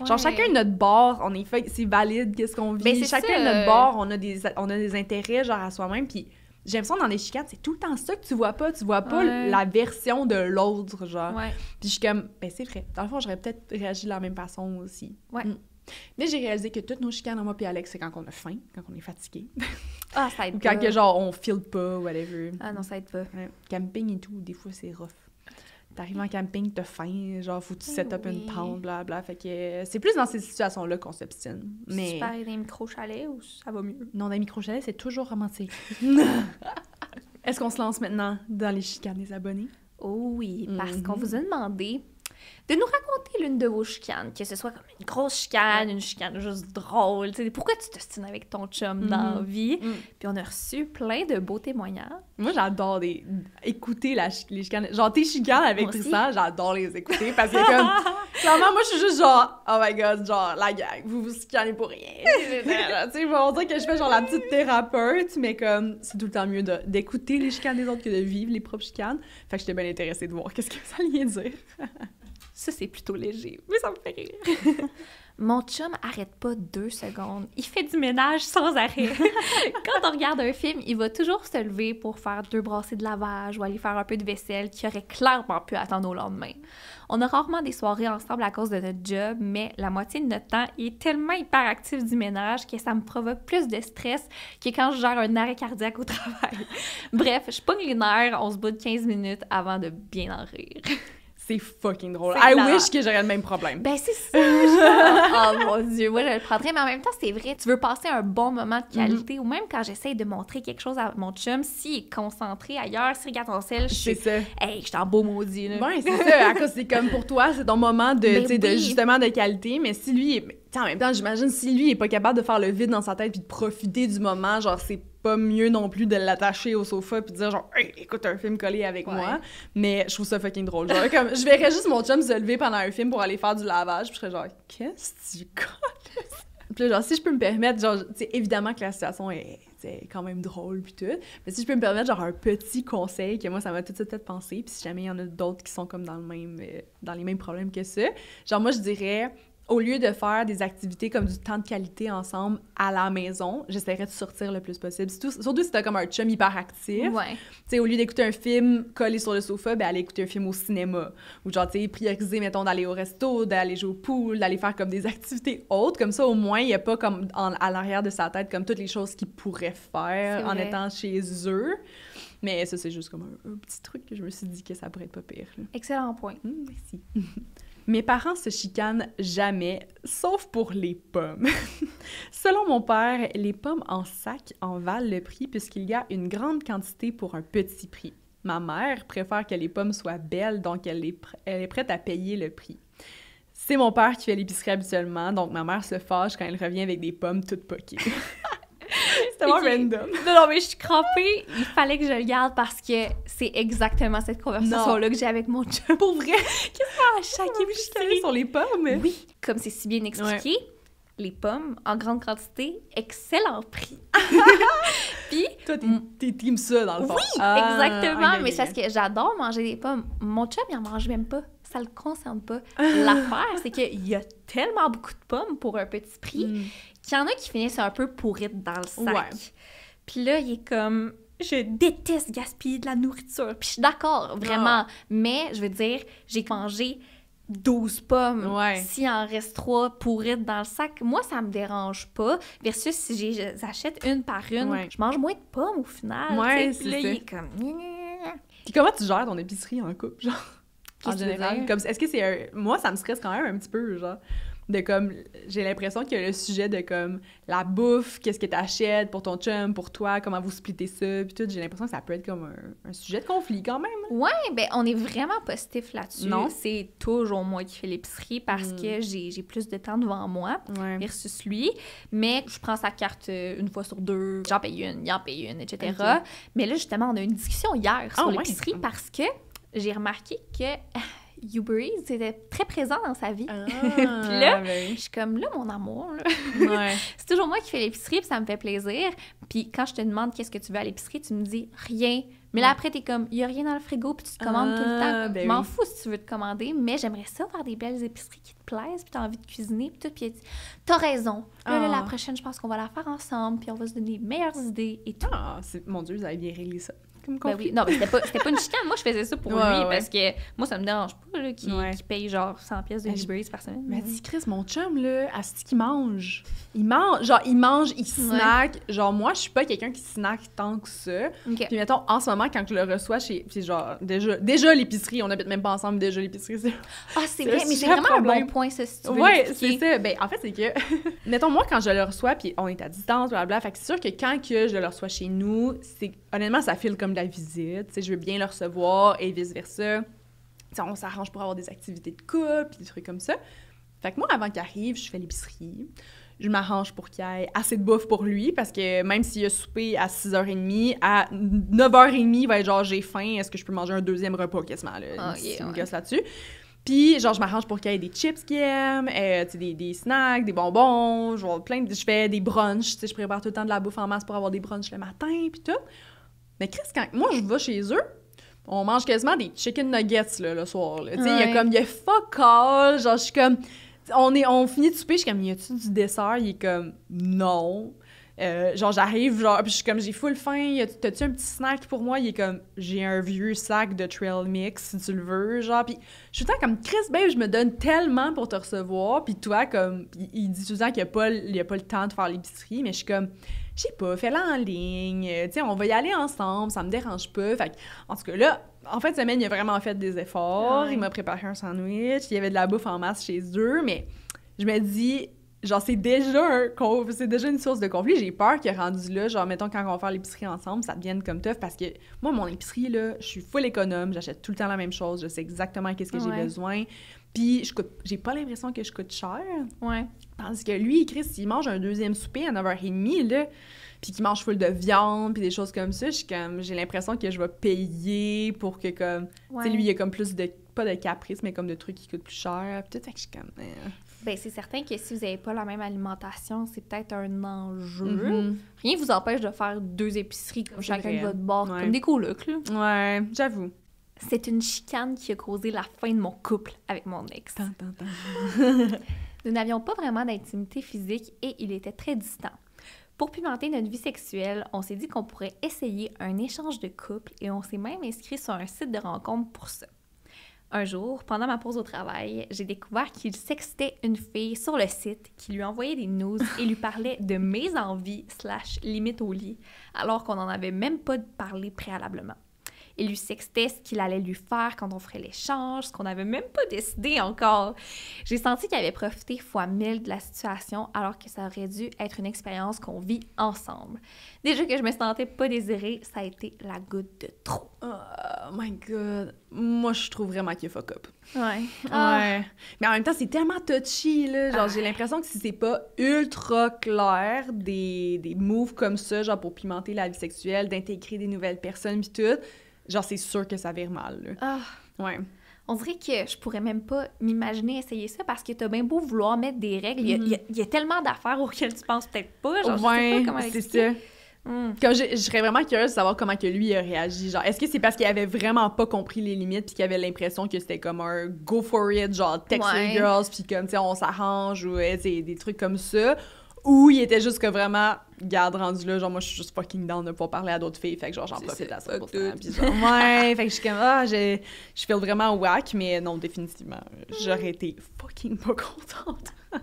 Genre, chacun notre bord, on est fait, c'est valide, qu'est-ce qu'on vit. Ben, c'est chacun ça. notre bord, on a des, on a des intérêts, genre, à soi-même. Puis j'ai l'impression, dans les chicanes, c'est tout le temps ça que tu vois pas. Tu vois pas Ouais. la version de l'autre, genre. Ouais. Puis je suis comme, ben c'est vrai. Dans le fond, j'aurais peut-être réagi de la même façon aussi. Ouais. Mm. Mais j'ai réalisé que toutes nos chicanes, moi puis Alex, c'est quand on a faim, quand on est fatigué. Ah, ça aide Ou quand pas. que, genre, on file pas, whatever. Ah non, ça aide pas. Ouais. Camping et tout, des fois, c'est rough. T'arrives en camping, t'as faim, genre, faut que tu Eh set up oui. une tente, blablabla. Fait que euh, c'est plus dans ces situations-là qu'on s'obstine. Mais Tu parles d'un micro-chalet ou ça va mieux? non, dans les micro-chalets, c'est toujours romantique. Est-ce qu'on se lance maintenant dans les chicanes des abonnés? Oh oui, parce Mhm. qu'on vous a demandé de nous raconter l'une de vos chicanes, que ce soit comme une grosse chicane, une chicane juste drôle. tu sais, pourquoi tu t'ostines avec ton chum dans la Mhm. vie? Mm. Puis on a reçu plein de beaux témoignages. Moi, j'adore des... écouter la les chicanes. Genre, tes chicanes avec. Tristan, j'adore les écouter parce que, comme, clairement, moi, je suis juste genre, oh my god, genre, la gang, vous vous chicanez pour rien. tu sais, on dirait que je fais genre la petite thérapeute, mais comme, c'est tout le temps mieux d'écouter les chicanes des autres que de vivre les propres chicanes. Fait que j'étais bien intéressée de voir qu'est-ce que ça allait dire. Ça, c'est plutôt léger, mais ça me fait rire. Mon chum arrête pas deux secondes. Il fait du ménage sans arrêt. Quand on regarde un film, il va toujours se lever pour faire deux brassées de lavage ou aller faire un peu de vaisselle qui aurait clairement pu attendre au lendemain. On a rarement des soirées ensemble à cause de notre job, mais la moitié de notre temps, il est tellement hyperactif du ménage que ça me provoque plus de stress que quand je gère un arrêt cardiaque au travail. Bref, je pogne les nerfs, on se bout de 15 minutes avant de bien en rire. C'est fucking drôle. I wish que j'aurais le même problème. Ben, c'est ça! oh mon Dieu, moi, je le prendrais, mais en même temps, c'est vrai, tu veux passer un bon moment de qualité, ou même quand j'essaye de montrer quelque chose à mon chum, s'il est concentré ailleurs, s'il regarde ton sel, je C'est suis. ça. Hey, je suis en beau maudit, là. Ouais, c'est ça. À cause, c'est comme pour toi, c'est ton moment de, Ben sais, de oui. justement de qualité. Mais si lui, est... en même temps, j'imagine si lui est pas capable de faire le vide dans sa tête puis de profiter du moment, genre c'est pas mieux non plus de l'attacher au sofa puis de dire genre Hey, écoute un film collé avec Ouais. moi. Mais je trouve ça fucking drôle. Genre comme je verrais juste mon chum se lever pendant un film pour aller faire du lavage, puis je serais genre qu'est-ce que tu colles? Puis genre, si je peux me permettre, genre, tu sais, évidemment que la situation est, sais, quand même drôle, puis tout. Mais si je peux me permettre, genre, un petit conseil que moi, ça m'a tout de suite fait penser, puis si jamais il y en a d'autres qui sont comme dans le même, euh, dans les mêmes problèmes que ça, genre, moi, je dirais, au lieu de faire des activités comme du temps de qualité ensemble à la maison, j'essaierais de sortir le plus possible. Surtout, si t'as comme un chum hyper actif. Ouais. Au lieu d'écouter un film collé sur le sofa, ben aller écouter un film au cinéma. Ou genre, tu prioriser, mettons, d'aller au resto, d'aller jouer au pool, d'aller faire comme des activités autres. Comme ça, au moins, il n'y a pas comme en- à l'arrière de sa tête comme toutes les choses qu'il pourrait faire en étant chez eux. Mais ça, c'est juste comme un, un petit truc que je me suis dit que ça pourrait être pas pire. là. Excellent point. Hum, merci. Mes parents se chicanent jamais, sauf pour les pommes. Selon mon père, les pommes en sac en valent le prix puisqu'il y a une grande quantité pour un petit prix. Ma mère préfère que les pommes soient belles, donc elle est, elle est prête à payer le prix. C'est mon père qui fait l'épicerie habituellement, donc ma mère se fâche quand elle revient avec des pommes toutes poquées. C'était vraiment Ok. random. Non, non, mais je suis crampée. Il fallait que je le garde parce que c'est exactement cette conversation-là que j'ai avec mon chum. Pour vrai, À chaque chicanez épicerie? sur les pommes. Oui, comme c'est si bien expliqué, les pommes en grande quantité, excellent prix. Puis, Toi, t'es- team ça, dans le fond. oui, Ah, exactement, mais c'est parce que j'adore manger des pommes. Mon chum, il en mange même pas. Ça le concerne pas. L'affaire, c'est qu'il y a tellement beaucoup de pommes pour un petit prix Mm. Qu'il y en a qui finissent un peu pourrites dans le sac. Ouais. Puis là, il est comme je déteste gaspiller de la nourriture. Puis je suis d'accord, vraiment. Mais je veux dire, j'ai mangé 12 pommes. Ouais. S'il en reste 3 pourrites dans le sac, moi, ça me dérange pas. Versus si j'achète une par une, Ouais. je mange moins de pommes au final. Ouais, là, il est comme... Puis comment tu gères ton épicerie en couple, genre? En général. Comme, est-ce que c'est un... Moi, ça me stresse quand même un petit peu, genre. De comme... J'ai l'impression que le sujet de comme la bouffe, qu'est-ce que t'achètes pour ton chum, pour toi, comment vous splittez ça, puis tout, j'ai l'impression que ça peut être comme un, un sujet de conflit quand même. Ouais, ben on est vraiment positif là-dessus. Non? C'est toujours moi qui fais l'épicerie parce Mm. que j'ai plus de temps devant moi. Ouais. versus lui. Mais je prends sa carte euh, une fois sur deux, j'en paye une, il en paye une, etc. Mais là, justement, on a eu une discussion hier sur Ah, ouais? l'épicerie parce que j'ai remarqué que euh, Uber Eats était très présent dans sa vie. Ah, Puis là, ben Je suis comme, là, mon amour, ouais. c'est toujours moi qui fais l'épicerie, puis ça me fait plaisir. Puis quand je te demande qu'est-ce que tu veux à l'épicerie, tu me dis rien, Mais là, après, t'es comme, il y a rien dans le frigo, puis tu te commandes tout le Ah, temps. ben M'en oui. fous si tu veux te commander, mais j'aimerais ça faire des belles épiceries qui te plaisent, puis t'as envie de cuisiner, puis tout. Puis t'as raison. Là, là, la Ah. prochaine, je pense qu'on va la faire ensemble, puis on va se donner les meilleures idées et tout. Ah, mon Dieu, vous avez bien réglé ça. Comme Ben oui. Non, mais c'était pas, pas une chicane. Moi, je faisais ça pour Ouais, lui ouais. parce que moi, ça me dérange pas qu'il Ouais. paye genre 100 pièces de Eats par semaine. Mais dis, Chris, mon chum, là, à ce qu'il mange. Il mange, genre, il mange, il snack. Genre, moi, je suis pas quelqu'un qui snack tant que ça. Puis, mettons, en ce moment, quand je le reçois chez. Puis, genre, déjà, déjà l'épicerie, on habite même pas ensemble, déjà l'épicerie. Ah, c'est vrai, mais c'est vraiment un bon point, ça, si tu veux Ouais, c'est ça. Ben, en fait, c'est que, mettons, moi, quand je le reçois, puis on est à distance, blablabla, fait que c'est sûr que quand que je le reçois chez nous, c'est, honnêtement, ça file comme de la visite. Tu sais, je veux bien le recevoir et vice-versa. On s'arrange pour avoir des activités de couple, puis des trucs comme ça. Fait que moi, avant qu'il arrive, je fais l'épicerie. Je m'arrange pour qu'il y ait assez de bouffe pour lui, parce que même s'il a soupé à 6h30, à 9h30, il va être genre, j'ai faim, est-ce que je peux manger un deuxième repas quasiment, là? Ah, me ouais. gosse là-dessus. Puis, genre, je m'arrange pour qu'il y ait des chips qu'il aime, euh, des, des snacks, des bonbons, genre, plein de... Je fais des brunchs, je prépare tout le temps de la bouffe en masse pour avoir des brunchs le matin, puis tout. Mais Chris, quand moi, je vais chez eux, on mange quasiment des chicken nuggets, là, le soir, là. Tu sais, il y a comme, il y a fuck all, genre, je suis comme... On, est, on finit de souper, je suis comme, y a-tu du dessert? Il est comme, non. Euh, genre, j'arrive, genre, puis je suis comme, j'ai full faim, t'as-tu un petit snack pour moi? Il est comme, j'ai un vieux sac de trail mix, si tu le veux, genre, puis je suis tout le temps comme, Chris, babe, je me donne tellement pour te recevoir, puis toi, comme, il, il dit tout le temps qu'il n'y a, a pas le temps de faire l'épicerie, mais je suis comme, je sais pas, fais-la en ligne, euh, tu sais, on va y aller ensemble, ça me dérange pas, fait que, en tout cas, là, en fin de semaine, il a vraiment fait des efforts, Ouais. il m'a préparé un sandwich, il y avait de la bouffe en masse chez eux, mais je me dis, genre, c'est déjà, un con- c'est déjà une source de conflit. J'ai peur que rendu là, genre, mettons, quand on va faire l'épicerie ensemble, ça devienne comme tough parce que moi, mon épicerie, là, je suis full économe, j'achète tout le temps la même chose, je sais exactement qu'est-ce que j'ai besoin. Puis, je coûte, j'ai pas l'impression que je coûte cher. Ouais. Tandis que lui, Chris, il mange un deuxième souper à 9h30, là, puis qu'il mange full de viande, puis des choses comme ça, suis comme, j'ai l'impression que je vais payer pour que, comme, ouais. tu sais, lui, il a comme plus de, pas de caprice, mais comme de trucs qui coûtent plus cher. Fait que je suis comme, eh. Ben, c'est certain que si vous n'avez pas la même alimentation, c'est peut-être un enjeu. Mhm. Rien vous empêche de faire deux épiceries comme chacun de votre bord, Ouais. comme des colocs, là. Ouais, j'avoue. C'est une chicane qui a causé la fin de mon couple avec mon ex. Nous n'avions pas vraiment d'intimité physique et il était très distant. Pour pimenter notre vie sexuelle, on s'est dit qu'on pourrait essayer un échange de couple et on s'est même inscrit sur un site de rencontre pour ça. Un jour, pendant ma pause au travail, j'ai découvert qu'il sextait une fille sur le site qui lui envoyait des news et lui parlait de mes envies slash limites au lit, alors qu'on n'en avait même pas parlé préalablement. Il lui sextait ce qu'il allait lui faire quand on ferait l'échange, ce qu'on n'avait même pas décidé encore. J'ai senti qu'il avait profité fois mille de la situation alors que ça aurait dû être une expérience qu'on vit ensemble. Déjà que je me sentais pas désirée, ça a été la goutte de trop. Oh my god. Moi, je trouve vraiment qu'il est fuck up. Ouais. Ouais. Mais en même temps, c'est tellement touchy, là. Genre, j'ai l'impression que si c'est pas ultra clair des, des moves comme ça, genre pour pimenter la vie sexuelle, d'intégrer des nouvelles personnes pis tout, genre, c'est sûr que ça vire mal, là. Ah. Ouais. On dirait que je pourrais même pas m'imaginer essayer ça parce que t'as bien beau vouloir mettre des règles. Il y a- y, y tellement d'affaires auxquelles tu penses peut-être pas. Genre, je sais ouais, pas comment c'est ça. Comme je, je serais vraiment curieuse de savoir comment que lui a réagi. Genre, est-ce que c'est parce qu'il avait vraiment pas compris les limites puis qu'il avait l'impression que c'était comme un go for it, genre text Ouais. girls puis comme tu sais on s'arrange ou euh, des trucs comme ça, ou il était juste que vraiment garde rendu là, genre moi je suis juste fucking down de pouvoir parler à d'autres filles, fait que genre j'en profite à fuck 100%. tout. Puis genre ouais, fait que je suis comme ah je je feel vraiment whack, mais non définitivement j'aurais été fucking pas contente.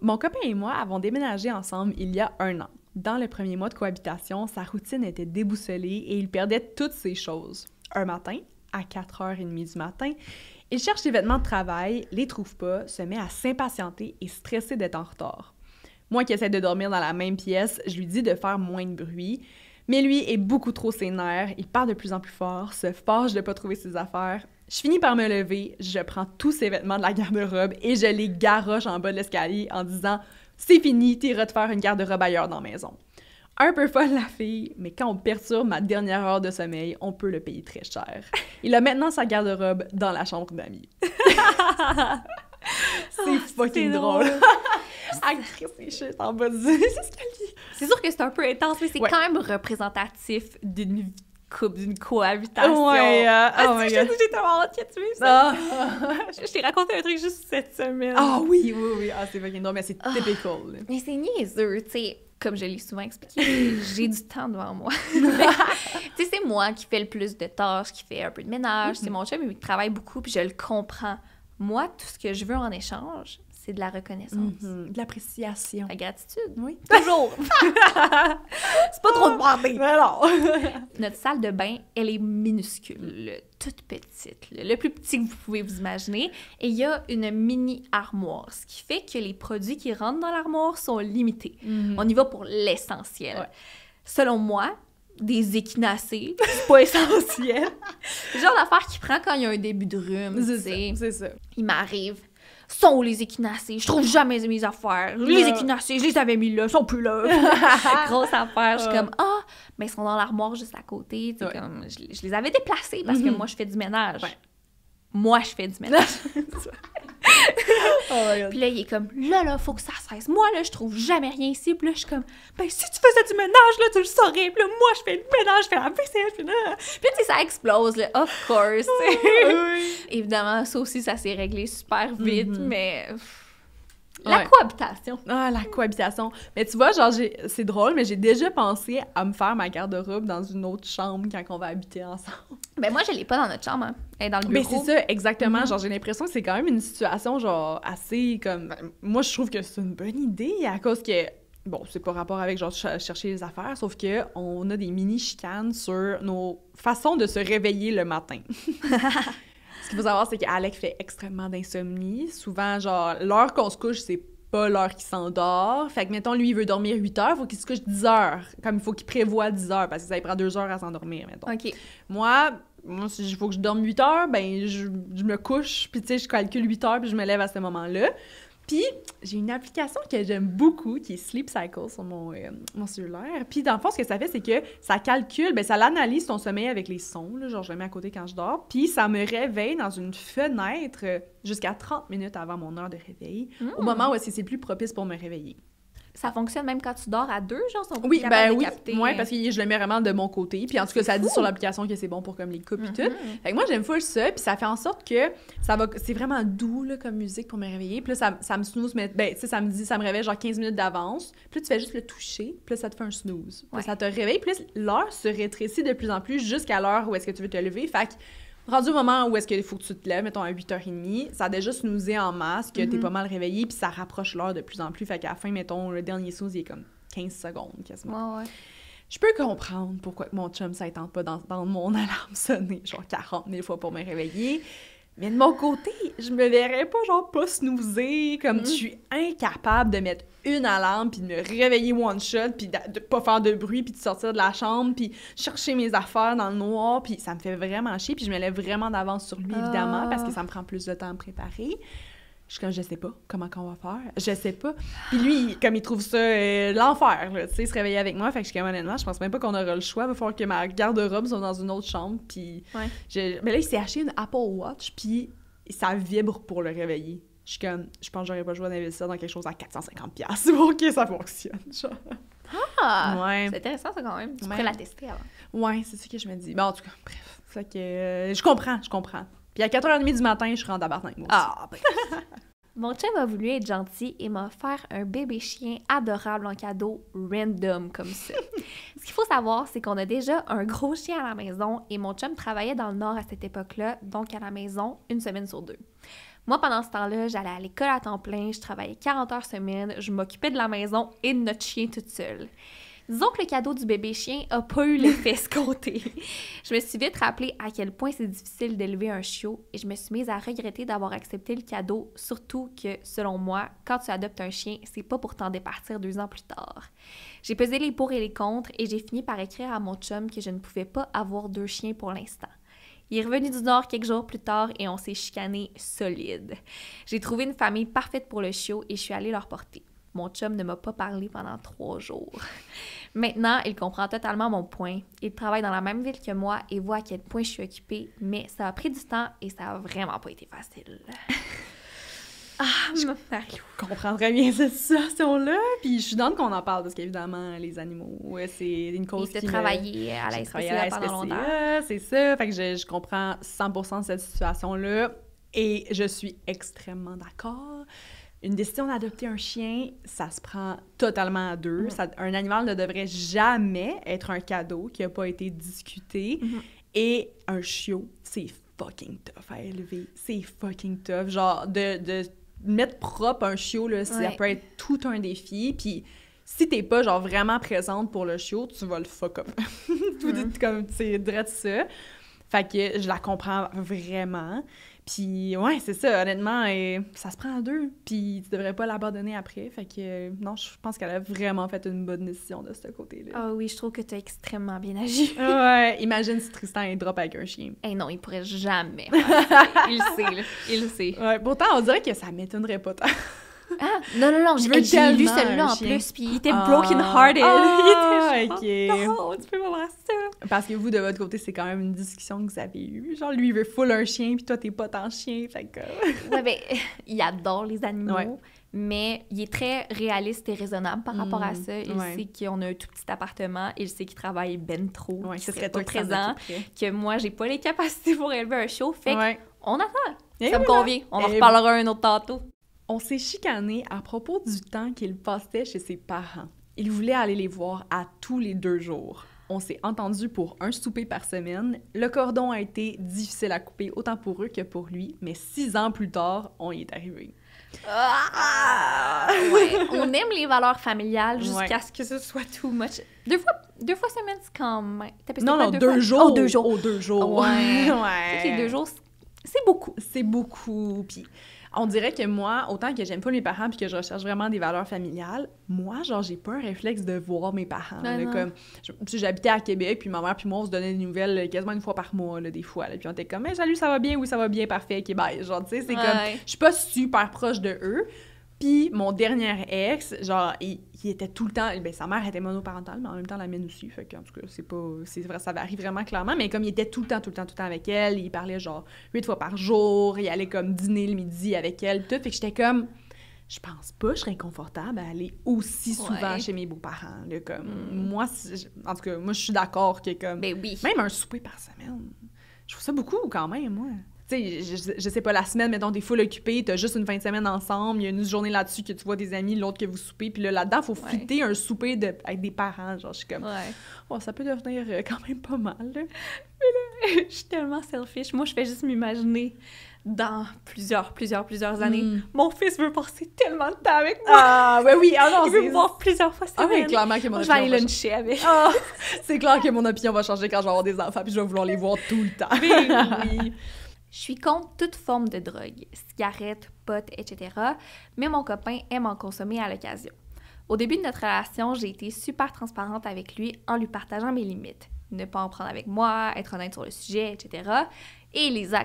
Mon copain et moi avons déménagé ensemble il y a un an. Dans le premier mois de cohabitation, sa routine était déboussolée et il perdait toutes ses choses. Un matin, à 4h30 du matin, il cherche ses vêtements de travail, les trouve pas, se met à s'impatienter et stresser d'être en retard. Moi qui essaie de dormir dans la même pièce, je lui dis de faire moins de bruit, mais lui est beaucoup trop sénère, il parle de plus en plus fort, se fâche de pas trouver ses affaires. Je finis par me lever, je prends tous ses vêtements de la garde-robe et je les garoche en bas de l'escalier en disant c'est fini, t'iras te faire une garde-robe ailleurs dans la maison. Un peu folle la fille, mais quand on perturbe ma dernière heure de sommeil, on peut le payer très cher. Il a maintenant sa garde-robe dans la chambre d'amis. c'est fucking c'est drôle. crie ses shit en bas du... C'est sûr que c'est un peu intense, mais c'est Ouais. quand même représentatif d'une couple d'une cohabitation. Ouais, euh, oh Ah, my God. j'ai tellement hâte que tu ça. Ah, Je, t'ai raconté un truc juste cette semaine. Ah oui, oui, oui. Ah, c'est fucking drôle, mais c'est Ah. typical. là. Mais c'est niaiseux, tu sais. Comme je l'ai souvent expliqué, j'ai du temps devant moi. tu sais, c'est moi qui fais le plus de tâches, qui fait un peu de ménage. C'est mon chum, il travaille beaucoup, puis je le comprends. Moi, tout ce que je veux en échange, c'est de la reconnaissance. Mhm, De l'appréciation. La gratitude. Oui. Toujours. c'est pas trop demandé. Mais non. Notre salle de bain, elle est minuscule, toute petite, le plus petit que vous pouvez vous imaginer. Et il y a une mini armoire, ce qui fait que les produits qui rentrent dans l'armoire sont limités. On y va pour l'essentiel. Ouais. Selon moi, des échinacées, c'est pas essentiel. C'est le genre d'affaire qui prend quand il y a un début de rhume, C'est ça. C'est ça. Il m'arrive. Sont où les échinacées? Je trouve jamais mes affaires. Les Ouais. échinacées, je les avais mis là, ils sont plus là. Grosse affaire. Je suis comme, ah, mais ils sont dans l'armoire juste à côté. Ouais. comme, je, je les avais déplacés parce que Mhm. moi, je fais du ménage. Ouais. Moi, je fais du ménage. Oh. Puis là, il est comme, là, là, faut que ça cesse. Moi, là, je trouve jamais rien ici. Puis là, je suis comme, ben, si tu faisais du ménage, là, tu le saurais. Puis là, moi, je fais le ménage, je fais la vaisselle. Puis là, puis là, tu sais, ça explose, là, of course. Oui. Évidemment, ça aussi, ça s'est réglé super vite, Mhm. mais. pff, La Ouais. cohabitation. Ah, la cohabitation. Mais tu vois, genre, j'ai- c'est drôle, mais j'ai déjà pensé à me faire ma garde-robe dans une autre chambre quand on va habiter ensemble. Ben, moi, je l'ai pas dans notre chambre. hein. Elle est dans le Mais bureau. c'est ça, exactement. Mhm. Genre, j'ai l'impression que c'est quand même une situation, genre, assez comme. ben, Moi, je trouve que c'est une bonne idée à cause que. Bon, c'est pas rapport avec, genre, ch- chercher les affaires, sauf que on a des mini-chicanes sur nos façons de se réveiller le matin. Ce qu'il faut savoir, c'est qu'Alec fait extrêmement d'insomnie. Souvent, genre, l'heure qu'on se couche, c'est pas l'heure qu'il s'endort. Fait que, mettons, lui, il veut dormir 8 heures, faut qu'il se couche 10 heures. Comme il faut qu'il prévoit 10 heures, parce que ça lui prend 2 heures à s'endormir, mettons. OK. Moi, moi, si il faut que je dorme 8 heures, ben je, je me couche, puis tu sais, je calcule 8 heures, puis je me lève à ce moment-là. Puis, j'ai une application que j'aime beaucoup, qui est Sleep Cycle sur mon, euh, mon cellulaire. Puis, dans le fond, ce que ça fait, c'est que ça calcule, ben ça l'analyse ton sommeil avec les sons, là, genre je le mets à côté quand je dors, puis ça me réveille dans une fenêtre euh, jusqu'à 30 minutes avant mon heure de réveil, au Mm. moment où c'est plus propice pour me réveiller. Ça fonctionne même quand tu dors à deux, genre, sont Oui, ben oui, capter. ouais, parce que je le mets vraiment de mon côté. Puis en tout cas, ça dit sur l'application que c'est bon pour comme les coupes et tout. Fait que moi, j'aime full ça, puis ça fait en sorte que ça va... C'est vraiment doux, là, comme musique pour me réveiller. Puis là, ça, ça me snooze, mais ben, tu sais, ça me dit, ça me réveille genre 15 minutes d'avance. Puis là, tu fais juste le toucher, puis là, ça te fait un snooze. Puis là, Ouais. ça te réveille, puis l'heure se rétrécit de plus en plus jusqu'à l'heure où est-ce que tu veux te lever. Fait que rendu au moment où est-ce qu'il faut que tu te lèves, mettons à 8h30, ça a déjà snoozé en masse, que t'es Mhm. pas mal réveillé, puis ça rapproche l'heure de plus en plus. Fait qu'à la fin, mettons, le dernier snooze, il est comme 15 secondes quasiment. Ouais, ouais. Je peux comprendre pourquoi mon chum, ça ne tente pas d'entendre mon alarme sonner genre 40 000 fois pour me réveiller. Mais de mon côté, je me verrais pas genre pas snoozer, comme Mhm. je suis incapable de mettre une alarme puis de me réveiller one shot puis de, de pas faire de bruit puis de sortir de la chambre puis chercher mes affaires dans le noir puis ça me fait vraiment chier puis je me lève vraiment d'avance sur lui évidemment Ah. parce que ça me prend plus de temps à me préparer. Je suis comme, je sais pas comment qu'on va faire. Je sais pas. Puis lui, comme il trouve ça euh, l'enfer, tu sais, se réveiller avec moi. Fait que je suis comme, honnêtement, je pense même pas qu'on aura le choix. Il va falloir que ma garde-robe soit dans une autre chambre. Puis, Ouais. je- mais là, il s'est acheté une Apple Watch, puis ça vibre pour le réveiller. Je suis comme, je pense que j'aurais pas le choix d'investir dans quelque chose à 450$ piastres pour que ça fonctionne. Genre. Ah! Ouais. C'est intéressant, ça, quand même. Tu Ouais. pourrais la tester avant. Ouais, c'est ce que je me dis. Bon, en tout cas, bref. Fait que, euh, je comprends, je comprends. Puis à 4h30 du matin, je rentre à. Ah, ben. Mon chum a voulu être gentil et m'a offert un bébé chien adorable en cadeau random comme ça. Ce qu'il faut savoir, c'est qu'on a déjà un gros chien à la maison et mon chum travaillait dans le nord à cette époque-là, donc à la maison une semaine sur deux. Moi, pendant ce temps-là, j'allais à l'école à temps plein, je travaillais 40 heures semaine, je m'occupais de la maison et de notre chien toute seule. Disons que le cadeau du bébé chien a pas eu l'effet escompté. Je me suis vite rappelé à quel point c'est difficile d'élever un chiot et je me suis mise à regretter d'avoir accepté le cadeau, surtout que, selon moi, quand tu adoptes un chien, c'est pas pour t'en départir deux ans plus tard. J'ai pesé les pour et les contre et j'ai fini par écrire à mon chum que je ne pouvais pas avoir deux chiens pour l'instant. Il est revenu du Nord quelques jours plus tard et on s'est chicané solide. J'ai trouvé une famille parfaite pour le chiot et je suis allée leur porter. Mon chum ne m'a pas parlé pendant trois jours. Maintenant, il comprend totalement mon point. Il travaille dans la même ville que moi et voit à quel point je suis occupée, mais ça a pris du temps et ça a vraiment pas été facile. Ah, je comprends très bien cette situation-là. Puis je suis dans qu'on en parle parce qu'évidemment, les animaux, c'est une cause qui. travailler à la SPCA pendant longtemps. C'est ça. Fait que je, je comprends 100% cette situation-là. Et je suis extrêmement d'accord. Une décision d'adopter un chien, ça se prend totalement à deux. Un animal ne devrait jamais être un cadeau qui n'a pas été discuté. Mm-hmm. Et un chiot, c'est fucking tough à élever. C'est fucking tough. Genre, de, de mettre propre un chiot, là, ça peut être tout un défi. Puis si t'es pas, genre, vraiment présente pour le chiot, tu vas le fuck up. tout mm. comme, c'est ça. Fait que je la comprends vraiment. Puis, ouais, c'est ça, honnêtement, et ça se prend à deux. Puis, tu devrais pas l'abandonner après. Fait que, non, je pense qu'elle a vraiment fait une bonne décision de ce côté-là. Ah oui, je trouve que tu as extrêmement bien agi. ouais, imagine si Tristan est drop avec un chien. Eh non, il pourrait jamais. il le sait, là. Il le sait. Ouais, pourtant, on dirait que ça m'étonnerait pas tant. Ah, non, non, non, j'ai lu celui-là en plus, puis il était ah. broken-hearted. Ah, il était genre, ok. non, tu peux pas voir ça. Parce que vous, de votre côté, c'est quand même une discussion que vous avez eue. Genre, lui, il veut full un chien, puis toi, t'es pas tant chien, fait que... ouais, ben, il adore les animaux, mais il est très réaliste et raisonnable par rapport à mm, ça. Il sait qu'on a un tout petit appartement, il sait qu'il travaille ben trop, ouais, qu'il serait pas présent, que moi, j'ai pas les capacités pour élever un chiot, fait qu'on attend. ça me convient. On en reparlera un autre tantôt. On s'est chicané à propos du temps qu'il passait chez ses parents. Il voulait aller les voir à tous les deux jours. On s'est entendu pour un souper par semaine. Le cordon a été difficile à couper, autant pour eux que pour lui, mais six ans plus tard, on y est arrivé. Ah! on aime les valeurs familiales jusqu'à ce que ce soit too much. Deux fois, deux fois semaine, c'est quand même. Non, non, deux, jours. Oh, deux jours. Oh, deux jours. Ouais. ouais. les deux jours, c'est beaucoup. C'est beaucoup. Puis on dirait que moi, autant que j'aime pas mes parents puis que je recherche vraiment des valeurs familiales, moi, genre, j'ai pas un réflexe de voir mes parents. comme, j'habitais à Québec, puis ma mère puis moi, on se donnait des nouvelles quasiment une fois par mois, là, des fois. Là, puis on était comme, hey, salut, ça va bien? Oui, ça va bien, parfait, ok, bye. Genre, tu sais, c'est comme, je suis pas super proche de eux. Puis mon dernier ex, genre, il, était tout le temps. Ben, sa mère était monoparentale, mais en même temps la mienne aussi. Fait que, en tout cas, c'est pas. C'est vrai, ça varie vraiment clairement. Mais comme il était tout le temps, tout le temps, tout le temps avec elle, il parlait genre huit fois par jour, il allait comme dîner le midi avec elle, tout. Fait que j'étais comme. Je pense pas je serais confortable à aller aussi souvent chez mes beaux-parents. Comme, mm. Moi, en tout cas, moi, je suis d'accord que comme. Ben oui. Même un souper par semaine. Je trouve ça beaucoup quand même, moi sais, je, sais pas, la semaine, mettons, t'es full occupé, t'as juste une fin de semaine ensemble, il y a une journée là-dessus que tu vois des amis, l'autre que vous soupez, puis là, là-dedans, faut fitter un souper de, avec des parents, genre, je suis comme... Ouais. Oh, ça peut devenir euh, quand même pas mal, là. Mais là, je suis tellement selfish. Moi, je fais juste m'imaginer dans plusieurs, plusieurs, plusieurs années. Hmm. Mon fils veut passer tellement de temps avec moi. Ah, ouais, oui, ah non, Il veut me voir plusieurs fois Ah oui, clairement que mon opinion... Je vais aller luncher avec. Ah, c'est clair que mon opinion va changer quand je vais avoir des enfants, puis je vais vouloir les voir tout le temps. Oui, oui. Je suis contre toute forme de drogue, cigarettes, potes, etc. Mais mon copain aime en consommer à l'occasion. Au début de notre relation, j'ai été super transparente avec lui en lui partageant mes limites. Ne pas en prendre avec moi, être honnête sur le sujet, etc. Et il les a.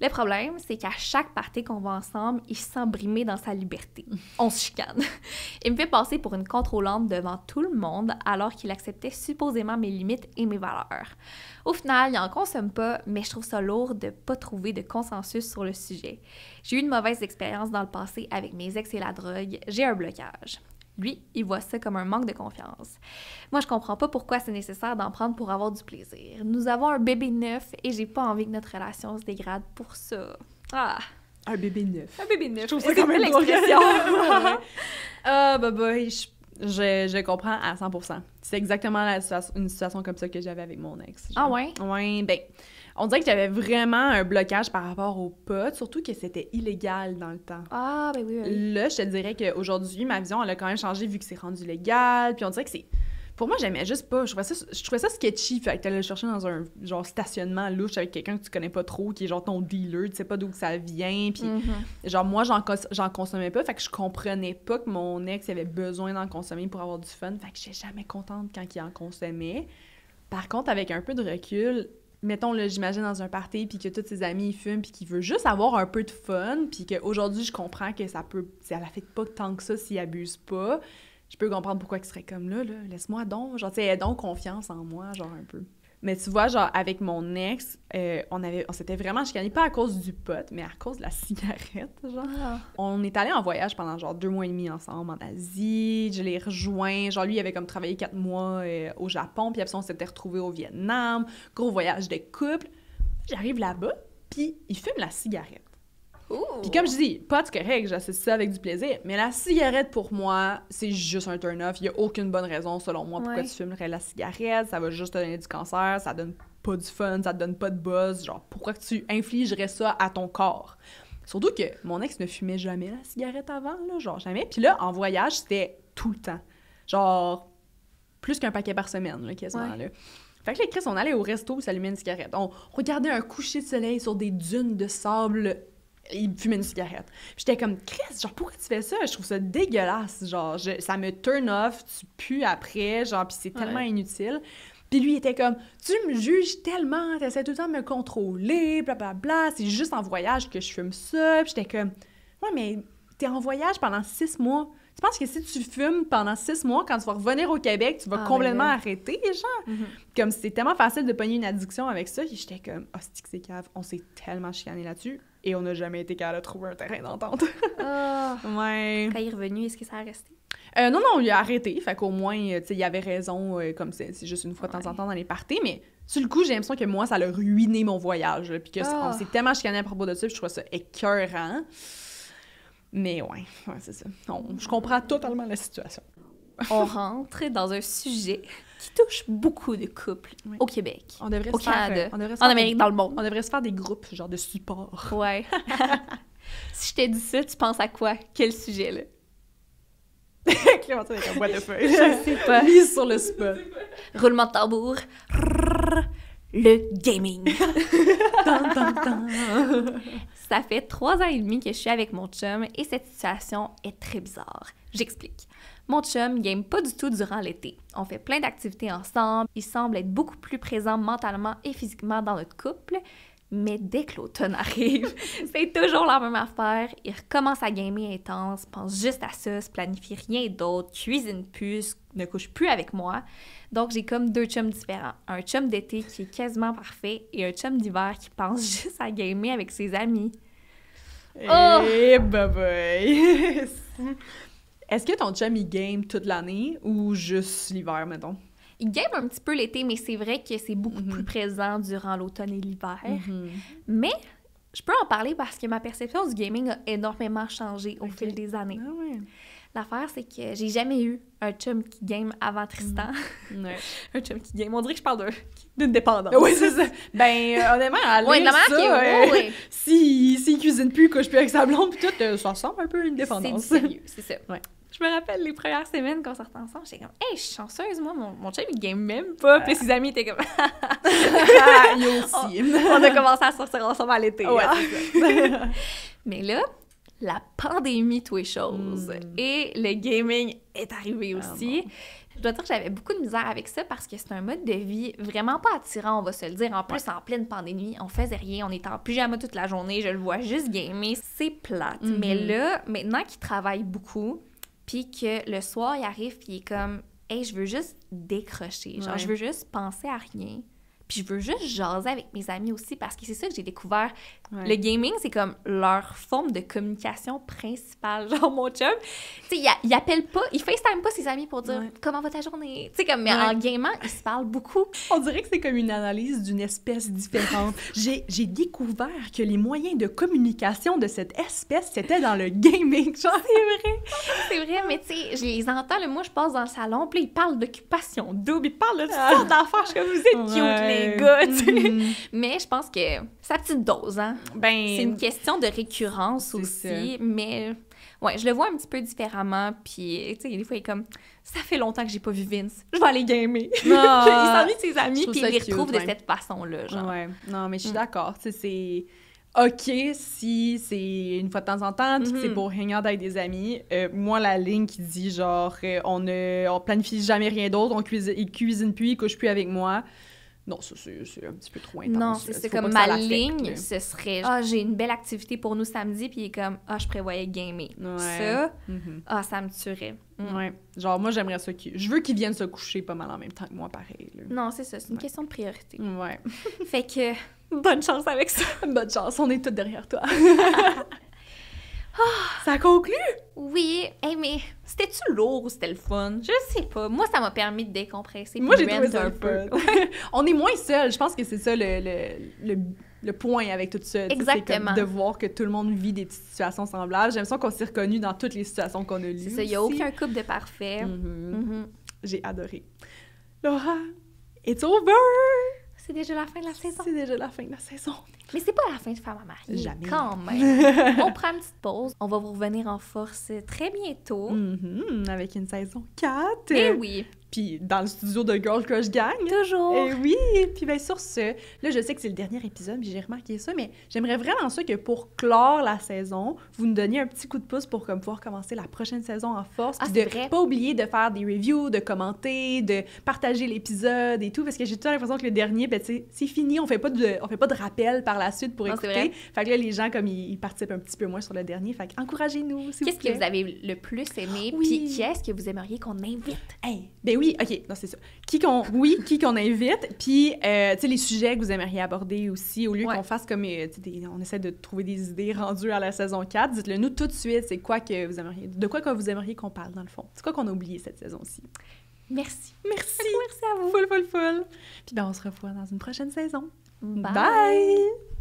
Le problème, c'est qu'à chaque partie qu'on va ensemble, il se sent brimé dans sa liberté. On se chicane. il me fait passer pour une contrôlante devant tout le monde alors qu'il acceptait supposément mes limites et mes valeurs. Au final, il en consomme pas, mais je trouve ça lourd de pas trouver de consensus sur le sujet. J'ai eu une mauvaise expérience dans le passé avec mes ex et la drogue. J'ai un blocage. Lui, il voit ça comme un manque de confiance. Moi, je comprends pas pourquoi c'est nécessaire d'en prendre pour avoir du plaisir. Nous avons un bébé neuf et j'ai pas envie que notre relation se dégrade pour ça. Ah! Un bébé neuf. Un bébé neuf. Je trouve ça quand même l'expression. Ah, bah, bah, je, je, comprends à 100%. C'est exactement la une situation comme ça que j'avais avec mon ex. Ah ouais? Ouais, ben on dirait que j'avais vraiment un blocage par rapport aux potes, surtout que c'était illégal dans le temps. Ah, ben oui, oui. Là, je te dirais qu'aujourd'hui, ma vision, elle a quand même changé vu que c'est rendu légal. Puis on dirait que c'est. Pour moi, j'aimais juste pas. Je trouvais ça, je trouvais ça sketchy. Fait que t'allais le chercher dans un genre stationnement louche avec quelqu'un que tu connais pas trop, qui est genre ton dealer, tu sais pas d'où ça vient. Puis mm-hmm. genre, moi, j'en consommais pas. Fait que je comprenais pas que mon ex avait besoin d'en consommer pour avoir du fun. Fait que j'étais jamais contente quand il en consommait. Par contre, avec un peu de recul, mettons, là, j'imagine dans un party, puis que tous ses amis fument, puis qu'il veut juste avoir un peu de fun, puis qu'aujourd'hui, je comprends que ça peut... Ça la fait pas tant que ça s'il abuse pas. Je peux comprendre pourquoi il serait comme là, là. Laisse-moi donc. Genre, tu sais, donc confiance en moi, genre un peu. Mais tu vois, genre, avec mon ex, euh, on avait, on s'était vraiment chicané, pas à cause du pot, mais à cause de la cigarette, genre. Ah. On est allé en voyage pendant, genre, deux mois et demi ensemble en Asie. Je l'ai rejoint. Genre, lui, il avait comme travaillé quatre mois euh, au Japon, puis après ça, on s'était retrouvés au Vietnam. Gros voyage de couple. J'arrive là-bas, puis il fume la cigarette. Puis comme je dis, pas de correct, j'associe ça avec du plaisir, mais la cigarette pour moi, c'est juste un turn-off. Il y a aucune bonne raison selon moi pourquoi Ouais. tu fumerais la cigarette. Ça va juste te donner du cancer, ça donne pas du fun, ça te donne pas de buzz. Genre, pourquoi que tu infligerais ça à ton corps? Surtout que mon ex ne fumait jamais la cigarette avant, là, genre jamais. Puis là, en voyage, c'était tout le temps. Genre, plus qu'un paquet par semaine, là, quasiment, Ouais. là. Fait que là, Chris, on allait au resto où s'allumer une cigarette. On regardait un coucher de soleil sur des dunes de sable. Il fumait une cigarette. Puis j'étais comme, Chris, genre, pourquoi tu fais ça? Je trouve ça dégueulasse. Genre, je- ça me turn off, tu pues après, genre, puis c'est tellement Ouais. inutile. Puis lui, il était comme, tu me juges tellement, t'essaies tout le temps de me contrôler, blablabla, c'est juste en voyage que je fume ça. Puis j'étais comme, ouais, mais t'es en voyage pendant six mois. Tu penses que si tu fumes pendant six mois, quand tu vas revenir au Québec, tu vas Ah, ben complètement arrêter, genre? Mhm. Comme c'est tellement facile de pogner une addiction avec ça, j'étais comme, oh, c'est cave. On s'est tellement chicané là-dessus, et on n'a jamais été capable de trouver un terrain d'entente. Ah. ouais. Quand il est revenu, est-ce que ça a resté? Euh, non, non, il a arrêté. Fait qu'au moins, euh, tu sais, il avait raison, euh, comme c'est c'est juste une fois de temps en temps dans les parties. Mais sur le coup, j'ai l'impression que moi, ça a ruiné mon voyage. Puis que Ah. on s'est tellement chicané à propos de ça, puis je trouve ça écœurant. Mais ouais, ouais c'est ça. On- je comprends totalement la situation. On rentre dans un sujet qui touche beaucoup de couples Oui. au Québec, On devrait au se Canada, euh, on devrait se en faire Amérique, des- dans le monde. On devrait se faire des groupes, genre de support. Ouais. si je t'ai dit ça, tu penses à quoi? Quel sujet, là? Clémentine avec un boîte de feuilles. Je sais pas. Mise sur le spot. Roulement de tambour. Le gaming. Ça fait trois ans et demi que je suis avec mon chum et cette situation est très bizarre. J'explique. Mon chum game pas du tout durant l'été. On fait plein d'activités ensemble. Il semble être beaucoup plus présent mentalement et physiquement dans notre couple. Mais dès que l'automne arrive, c'est toujours la même affaire. Il recommence à gamer intense, pense juste à ça, se planifie rien d'autre, cuisine plus, ne couche plus avec moi. Donc j'ai comme deux chums différents. Un chum d'été qui est quasiment parfait et un chum d'hiver qui pense juste à gamer avec ses amis. Oh! Eh, bye bye. Est-ce que ton chum, il game toute l'année ou juste l'hiver, mettons? Il game un petit peu l'été, mais c'est vrai que c'est beaucoup Mhm. plus présent durant l'automne et l'hiver. Mm-hmm. Mais je peux en parler parce que ma perception du gaming a énormément changé au fil des années. Ah ouais. L'affaire, c'est que j'ai jamais eu un chum qui game avant Tristan. Ouais. un chum qui game. On dirait que je parle d'un- d'une dépendance. oui, c'est ça. Ben, euh, honnêtement, à Ouais, ça, euh, ouais, ouais. si, s'il cuisine plus, couche plus avec sa blonde, pis tout, euh, ça ressemble un peu à une C'est dépendance. sérieux, c'est ça. Ouais. Je me rappelle les premières semaines qu'on sortait ensemble, j'étais comme, hey, je suis chanceuse, moi, mon, mon chum, il game même pas. Puis ses amis étaient comme, Ah, il aussi. on a commencé à sortir ensemble à l'été. Ouais, hein. Mais là, la pandémie, tout les choses. Mm. Et le gaming est arrivé Ah aussi. je dois dire que j'avais beaucoup de misère avec ça parce que c'est un mode de vie vraiment pas attirant, on va se le dire. En plus, en pleine pandémie, on faisait rien, on était en pyjama toute la journée, je le vois juste gamer. C'est plate. Mhm. Mais là, maintenant qu'il travaille beaucoup, puis que le soir, il arrive, puis il est comme, hey, je veux juste décrocher. Genre, Ouais. je veux juste penser à rien. Puis je veux juste jaser avec mes amis aussi parce que c'est ça que j'ai découvert. Ouais. Le gaming, c'est comme leur forme de communication principale. Genre, mon chum, tu sais, il, il appelle pas, il FaceTime pas ses amis pour dire Ouais. comment va ta journée? Tu sais, comme, mais Ouais. en gamant, ils se parlent beaucoup. On dirait que c'est comme une analyse d'une espèce différente. J'ai découvert que les moyens de communication de cette espèce, c'était dans le gaming. Genre, C'est vrai. C'est vrai, mais tu sais, je les entends, là, moi, je passe dans le salon, puis ils parlent d'occupation double, ils parlent de toutes Ah. sortes d'affaires. Je suis comme, vous êtes cute. Les gars, tu sais. Mhm. Mais je pense que sa petite dose, hein. Ben, C'est une question de récurrence aussi, mais ouais, je le vois un petit peu différemment. Puis, tu sais, des fois, il est comme ça fait longtemps que j'ai pas vu Vince, je vais aller gamer. Ah. il s'ennuie de ses amis, puis il les retrouve de cette façon-là. Genre. Ouais, non, mais je suis Mm. d'accord. Tu sais, c'est OK si c'est une fois de temps en temps, que c'est Mhm. pour hang out avec des amis. Euh, moi, la ligne qui dit genre, euh, on ne on planifie jamais rien d'autre, on cuisine, il cuisine plus, il couche plus avec moi. Non, ça, c'est c'est un petit peu trop intense. Non, c'est comme ma ligne, ce serait Ah, j'ai une belle activité pour nous samedi, puis il est comme Ah, je prévoyais gamer. Ouais. Ça, Mhm. ah, ça me tuerait. Mm. Ouais. Genre, moi, j'aimerais ça qu'il... Je veux qu'ils viennent se coucher pas mal en même temps que moi, pareil. là. Non, c'est ça, c'est une Ouais. question de priorité. Ouais. fait que, bonne chance avec ça. Bonne chance, on est toutes derrière toi. ça conclut? Oui, hey, mais c'était-tu lourd ou c'était le fun? Je sais pas. Moi, ça m'a permis de décompresser. Moi, j'ai trouvé ça un peu. fun. on est moins seuls. Je pense que c'est ça le, le, le, le point avec tout ça. comme Exactement. de voir que tout le monde vit des petites situations semblables. J'aime ça qu'on s'est reconnus dans toutes les situations qu'on a lues. C'est ça, il n'y a aucun couple de parfait. Mhm. Mhm. J'ai adoré. Laura, it's over! C'est déjà la fin de la saison. C'est déjà la fin de la saison. Mais c'est pas la fin de Femme à marier. Jamais. Quand même. On prend une petite pause. On va vous revenir en force très bientôt. Mhm, Avec une saison 4. Eh oui, Puis dans le studio de Girl Crush Gang. toujours. Eh oui, puis bien sur ce, là je sais que c'est le dernier épisode, puis j'ai remarqué ça, mais j'aimerais vraiment ça que pour clore la saison, vous nous donniez un petit coup de pouce pour comme pouvoir commencer la prochaine saison en force, Ah, puis de vrai. pas oublier de faire des reviews, de commenter, de partager l'épisode et tout, parce que j'ai toujours l'impression que le dernier, ben c'est fini, on fait pas de, on fait pas de rappel par la suite pour Non, écouter. Fait que là les gens comme ils, ils participent un petit peu moins sur le dernier, fait que encouragez-nous Qu'est-ce que vous avez le plus aimé? Oui. Puis qui est-ce que vous aimeriez qu'on invite? Hey, ben oui, ok, non, c'est ça. Qui qu'on, oui, qui qu'on invite, puis, euh, tu sais, les sujets que vous aimeriez aborder aussi, au lieu Ouais. qu'on fasse comme, euh, des- on essaie de trouver des idées rendues à la saison 4, dites-le nous tout de suite, c'est quoi que vous aimeriez, de quoi que vous aimeriez qu'on parle, dans le fond? C'est quoi qu'on a oublié cette saison-ci? Merci. Merci! Merci à vous. Full, full, full! Puis ben, on se revoit dans une prochaine saison. Bye. Bye.